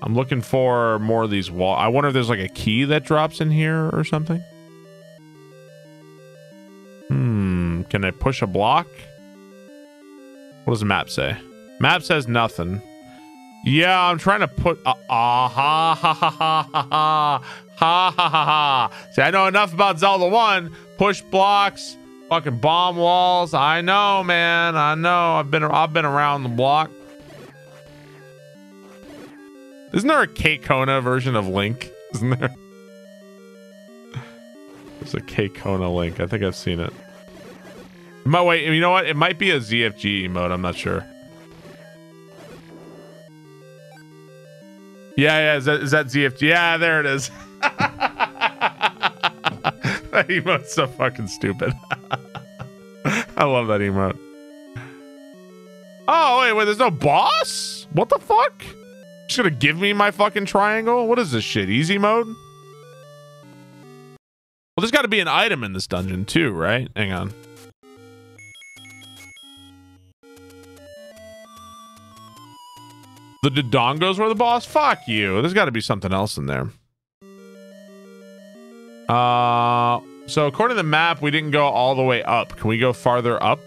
I'm looking for more of these wall. I wonder if there's like a key that drops in here or something. Hmm. Can I push a block? What does the map say? Map says nothing. Yeah, I'm trying to put uh, ah ha ha ha ha ha ha ha ha ha ha. See, I know enough about Zelda One. Push blocks, fucking bomb walls. I know, man. I know. I've been I've been around the block. Isn't there a Kate Kona version of Link? Isn't there? There's a Kate Kona Link. I think I've seen it. My wait, you know what? It might be a ZFG emote. I'm not sure. Yeah, yeah. Is that, is that ZFG? Yeah, there it is. [laughs] that emote's so fucking stupid. [laughs] I love that emote. Oh, wait, wait, there's no boss? What the fuck? Just gonna give me my fucking triangle? What is this shit? Easy mode? Well, there's gotta be an item in this dungeon too, right? Hang on. The Dodongos were the boss? Fuck you. There's gotta be something else in there. Uh, so according to the map, we didn't go all the way up. Can we go farther up?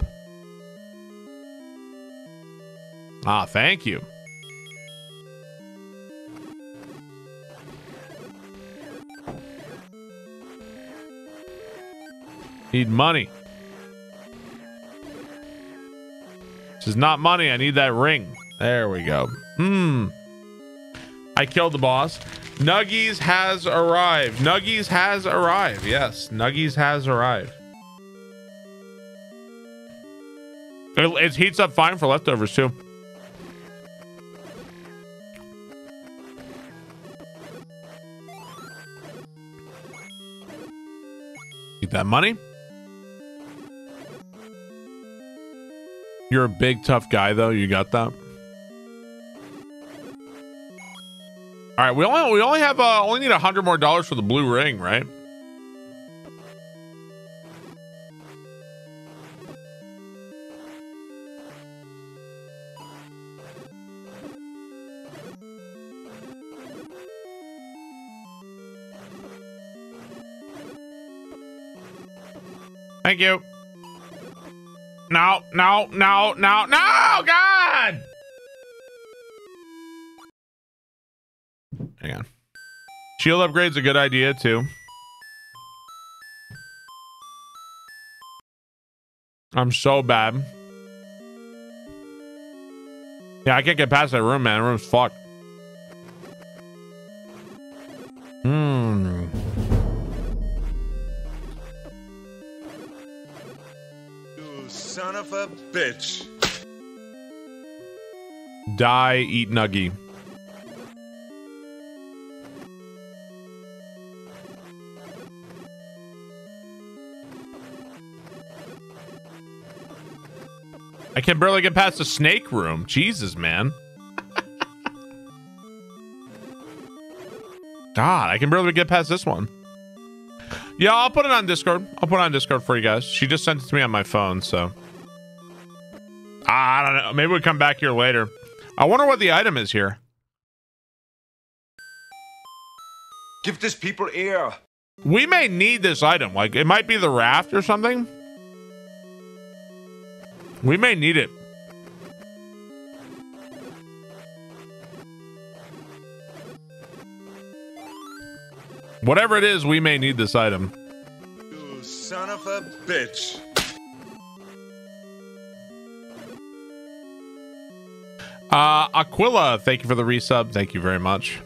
Ah, thank you. Need money. This is not money. I need that ring. There we go. Hmm. I killed the boss. Nuggies has arrived. Nuggies has arrived. Yes, Nuggies has arrived. It, it heats up fine for leftovers too. Get that money. You're a big tough guy though. You got that. All right, we only we only have uh, only need a hundred more dollars for the blue ring, right? Thank you. No, no, no, no, no, God! Hang on. Shield upgrade's a good idea too. I'm so bad. Yeah, I can't get past that room, man. The room's fucked. Hmm. You son of a bitch. Die, eat nuggy. I can barely get past the snake room. Jesus, man. God, I can barely get past this one. Yeah, I'll put it on Discord. I'll put it on Discord for you guys. She just sent it to me on my phone, so. Ah, I don't know. Maybe we come back here later. I wonder what the item is here. Give this people air. We may need this item. Like, it might be the raft or something. We may need it. Whatever it is, we may need this item. You son of a bitch. Uh, Aquila, thank you for the resub. Thank you very much.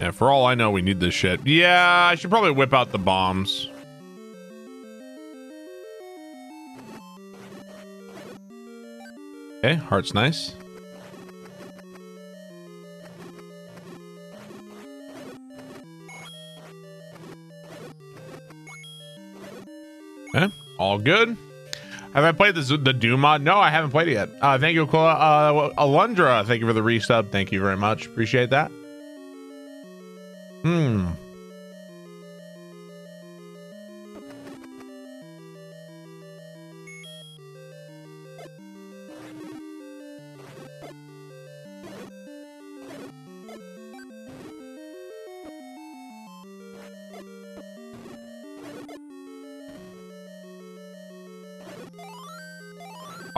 Yeah, for all I know, we need this shit. Yeah, I should probably whip out the bombs. Okay, heart's nice. Okay, all good. Have I played the, the Doom mod? No, I haven't played it yet. Uh, thank you, Aquila. Uh, Alundra, thank you for the resub. Thank you very much. Appreciate that. Hmm.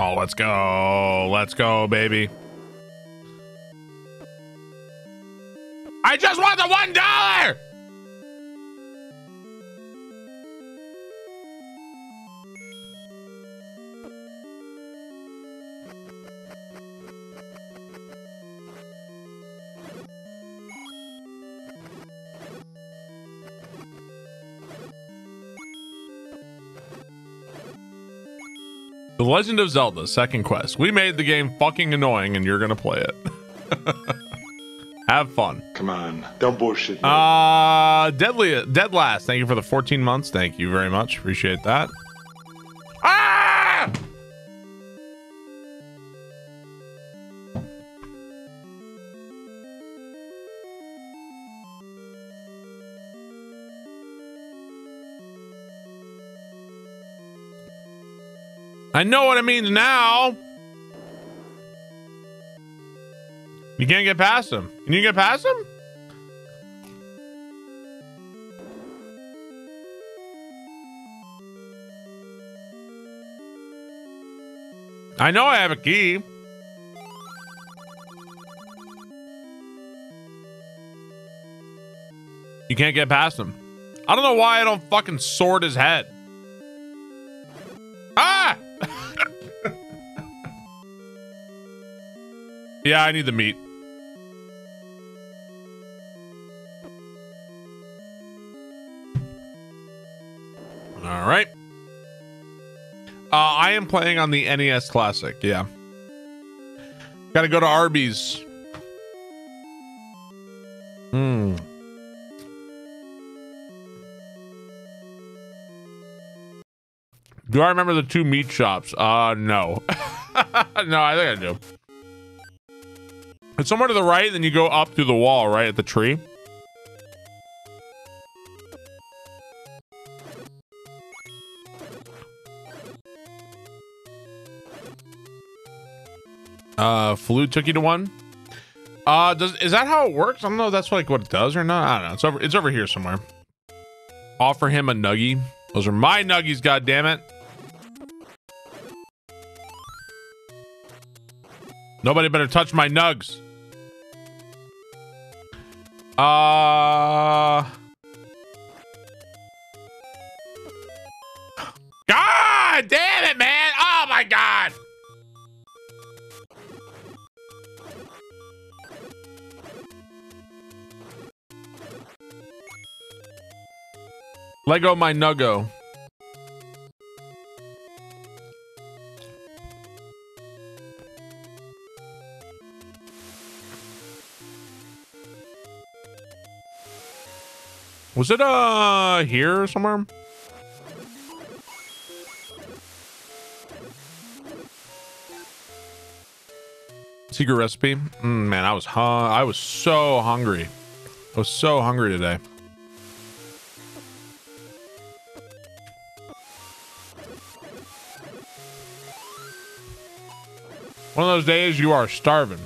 Oh, let's go. Let's go, baby. I just want the one dollar. Legend of Zelda Second Quest. We made the game fucking annoying and you're going to play it. [laughs] Have fun. Come on, don't bullshit. me. Uh Deadly Dead Last. Thank you for the 14 months. Thank you very much. Appreciate that. I know what it means now. You can't get past him. Can you get past him? I know I have a key. You can't get past him. I don't know why I don't fucking sword his head. Yeah, I need the meat. All right. Uh, I am playing on the NES Classic. Yeah. Got to go to Arby's. Hmm. Do I remember the two meat shops? Uh, no. [laughs] no, I think I do. It's somewhere to the right, then you go up through the wall, right at the tree. Uh, Flute took you to one. Uh, does is that how it works? I don't know. If that's like what it does or not. I don't know. It's over. It's over here somewhere. Offer him a nuggie. Those are my nuggies. God damn it. Nobody better touch my nugs. Uh. God damn it, man. Oh my God. Lego my nuggo. Was it uh here somewhere? Secret recipe? Mm, man, I was hu- I was so hungry. I was so hungry today. One of those days you are starving.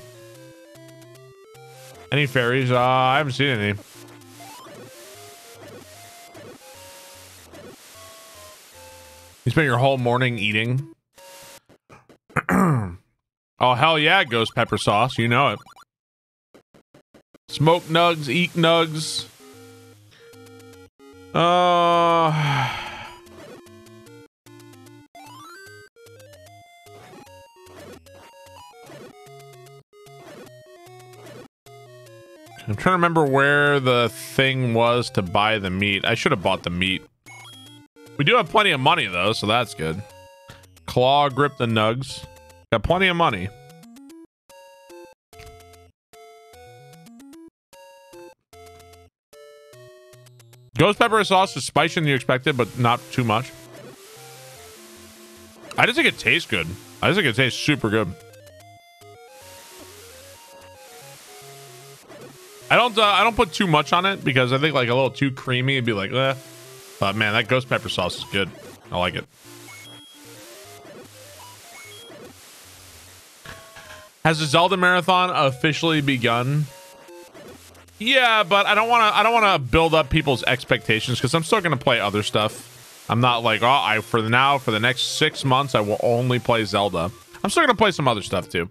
Any fairies? Uh, I haven't seen any. Spent your whole morning eating. [clears throat] oh hell yeah, ghost pepper sauce. You know it. Smoke nugs, eat nugs. Uh [sighs] I'm trying to remember where the thing was to buy the meat. I should have bought the meat. We do have plenty of money though, so that's good. Claw grip the nugs. Got plenty of money. Ghost pepper sauce is spicier than you expected, but not too much. I just think it tastes good. I just think it tastes super good. I don't. Uh, I don't put too much on it because I think like a little too creamy, it'd be like, eh. Man, that ghost pepper sauce is good. I like it. Has the Zelda marathon officially begun? Yeah, but I don't want to. I don't want to build up people's expectations because I'm still going to play other stuff. I'm not like, oh, I for now for the next six months I will only play Zelda. I'm still going to play some other stuff too.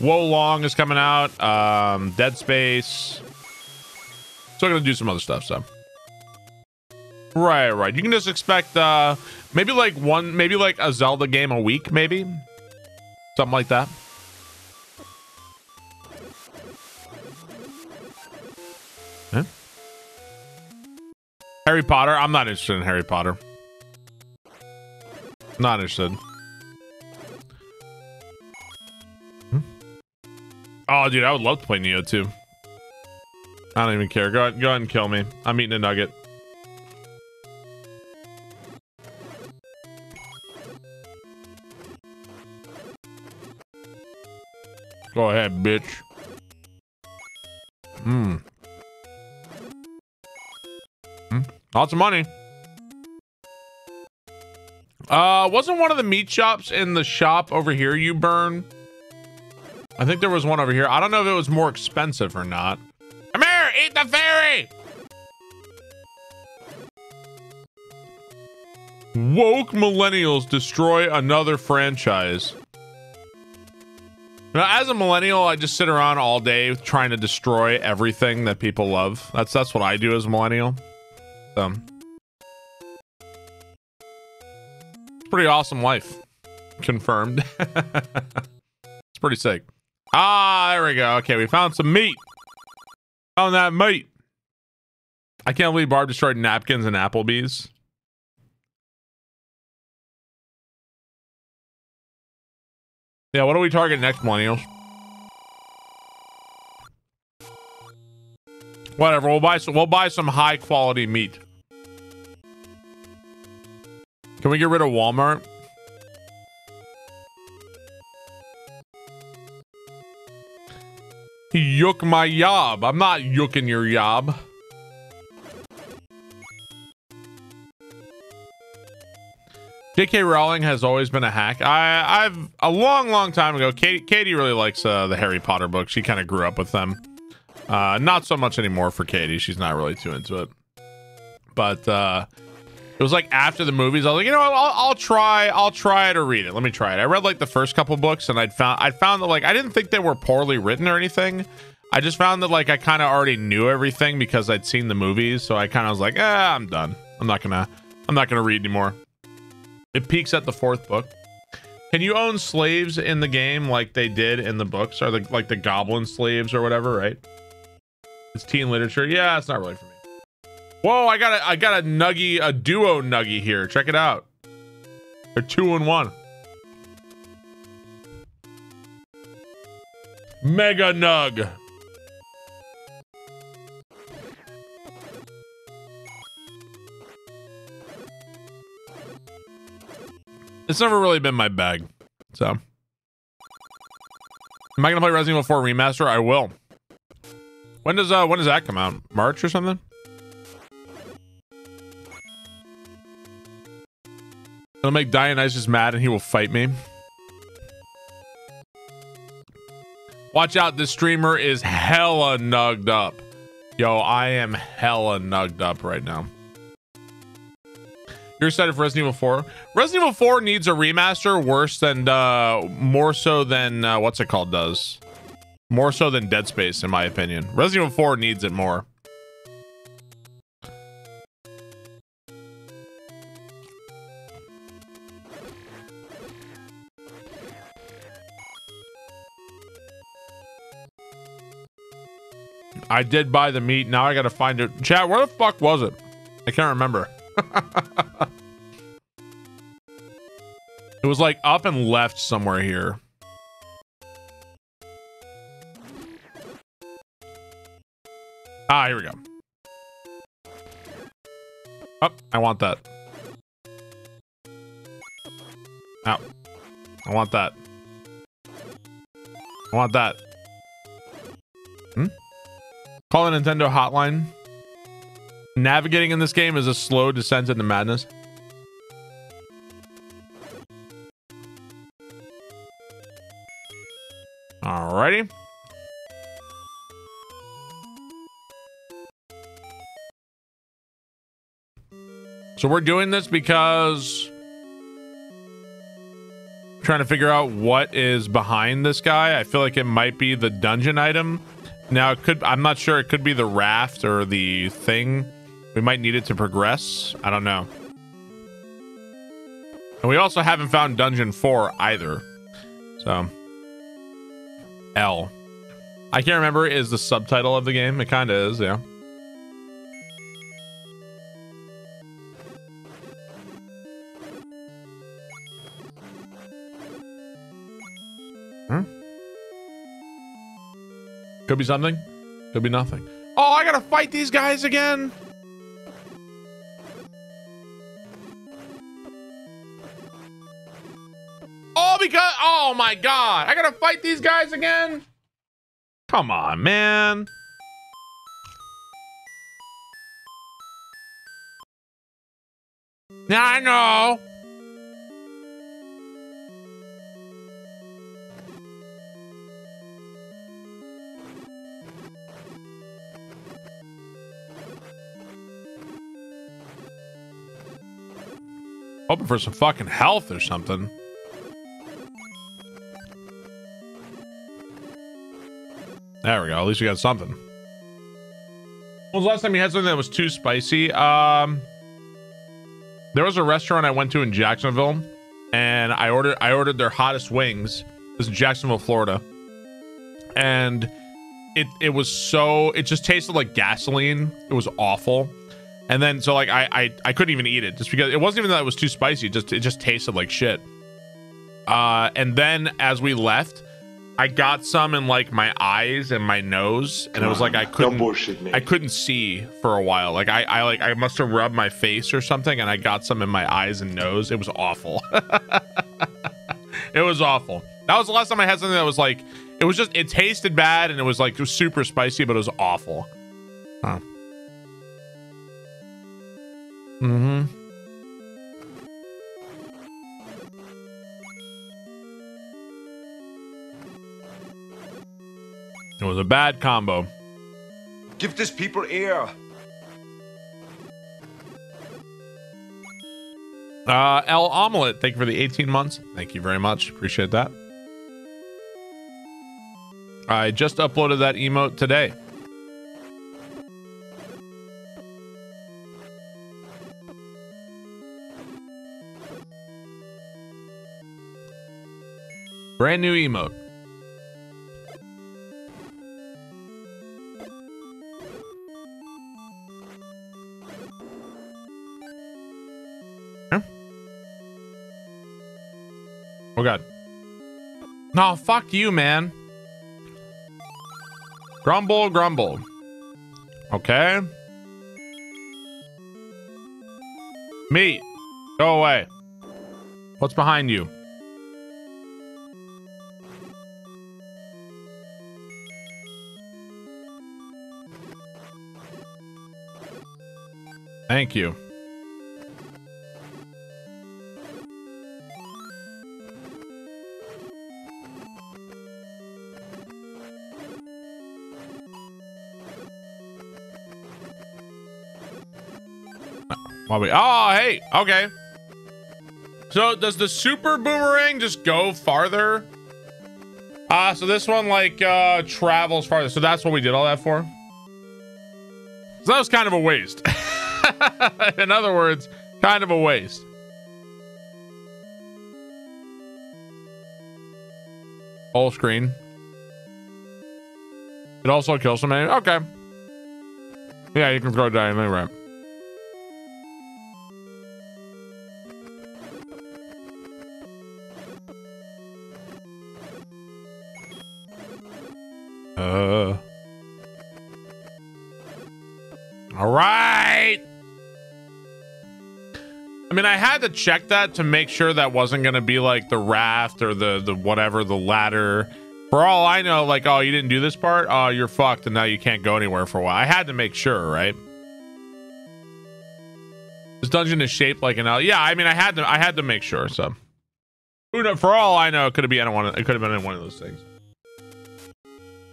Wo Long is coming out. Um, Dead Space. Still going to do some other stuff. So. Right, right. You can just expect uh maybe like one, maybe like a Zelda game a week, maybe something like that. Huh? Harry Potter. I'm not interested in Harry Potter. Not interested. Hmm? Oh, dude, I would love to play Nioh 2. I don't even care. Go ahead, go ahead and kill me. I'm eating a nugget. Go ahead, bitch. Hmm. Hmm. Lots of money. Uh, wasn't one of the meat shops in the shop over here you burn? I think there was one over here. I don't know if it was more expensive or not. Come here, eat the fairy! Woke millennials destroy another franchise. Now, as a millennial, I just sit around all day trying to destroy everything that people love. That's that's what I do as a millennial. So, it's pretty awesome life. Confirmed. [laughs] it's pretty sick. Ah, there we go. Okay, we found some meat. Found that meat. I can't believe Barb destroyed napkins and Applebee's. Yeah, what do we target next, millennials? Whatever, we'll buy some we'll buy some high quality meat. Can we get rid of Walmart? Yook my yob. I'm not yooking your yob. J.K. Rowling has always been a hack. I, I've a long, long time ago. Katie, Katie really likes uh, the Harry Potter books. She kind of grew up with them. Uh, not so much anymore for Katie. She's not really too into it. But uh, it was like after the movies. I was like, you know? I'll, I'll try. I'll try to read it. Let me try it. I read like the first couple books, and I'd found I found that like I didn't think they were poorly written or anything. I just found that like I kind of already knew everything because I'd seen the movies. So I kind of was like, eh, I'm done. I'm not gonna. I'm not gonna read anymore. It peaks at the fourth book. Can you own slaves in the game like they did in the books, or the like the goblin slaves or whatever? Right? It's teen literature. Yeah, it's not really for me. Whoa, I got a I got a nuggy, a duo nuggy here. Check it out. They're two and one. Mega nug. It's never really been my bag. So, am I gonna play Resident Evil 4 remaster? I will. When does uh when does that come out? March or something? It'll make Dionysus mad and he will fight me. Watch out, this streamer is hella nugged up. Yo, I am hella nugged up right now. You're excited for Resident Evil 4? Resident Evil 4 needs a remaster worse than, uh, more so than, uh, what's it called does. More so than Dead Space, in my opinion. Resident Evil 4 needs it more. I did buy the meat. Now I gotta find it. Chat, where the fuck was it? I can't remember. It was like up and left somewhere here. Ah, here we go. Oh, I want that. Ow. I want that. I want that. Hmm? Call the Nintendo hotline. Navigating in this game is a slow descent into madness. Alrighty. So we're doing this because I'm trying to figure out what is behind this guy. I feel like it might be the dungeon item. Now it could I'm not sure it could be the raft or the thing. We might need it to progress. I don't know. And we also haven't found dungeon four either. So L. I can't remember is the subtitle of the game. It kinda is, yeah. Hmm? Could be something. Could be nothing. Oh, I gotta fight these guys again. Oh, because oh my god, I gotta fight these guys again. Come on, man. Yeah, I know. Hoping for some fucking health or something. There we go. At least we got something. When was the last time you had something that was too spicy? Um, there was a restaurant I went to in Jacksonville, and I ordered I ordered their hottest wings. This is Jacksonville, Florida, and it it was so it just tasted like gasoline. It was awful. And then so like I I, I couldn't even eat it just because it wasn't even that it was too spicy. It just it just tasted like shit. Uh, and then as we left, I got some in like my eyes and my nose, and it was like I couldn't bullshit me. I couldn't see for a while. Like I, I like I must have rubbed my face or something, and I got some in my eyes and nose. It was awful. [laughs] it was awful. That was the last time I had something that was like it was just it tasted bad and it was like it was super spicy, but it was awful. Huh. Mm-hmm. It was a bad combo. Give this people air. Uh, El Omelette, thank you for the 18 months. Thank you very much. Appreciate that. I just uploaded that emote today. Brand new emote. Oh god. No, fuck you, man. Grumble, grumble. Okay. Meat. Go away. What's behind you? Thank you. We, oh, hey, okay. So does the super boomerang just go farther? Ah, uh, so this one like uh travels farther. So that's what we did all that for. So that was kind of a waste. [laughs] In other words, kind of a waste. Full screen. It also kills some enemies. Okay. Yeah, you can throw diagonally right. Uh. All right. I mean, I had to check that to make sure that wasn't going to be like the raft or the the whatever the ladder. For all I know, like, oh, you didn't do this part. Oh, you're fucked, and now you can't go anywhere for a while. I had to make sure, right? This dungeon is shaped like an L. Yeah, I mean, I had to. I had to make sure. So. For all I know, it could have been one. It could have been one of those things.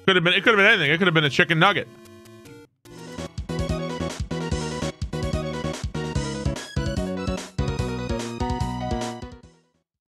Could have been. It could have been anything. It could have been a chicken nugget.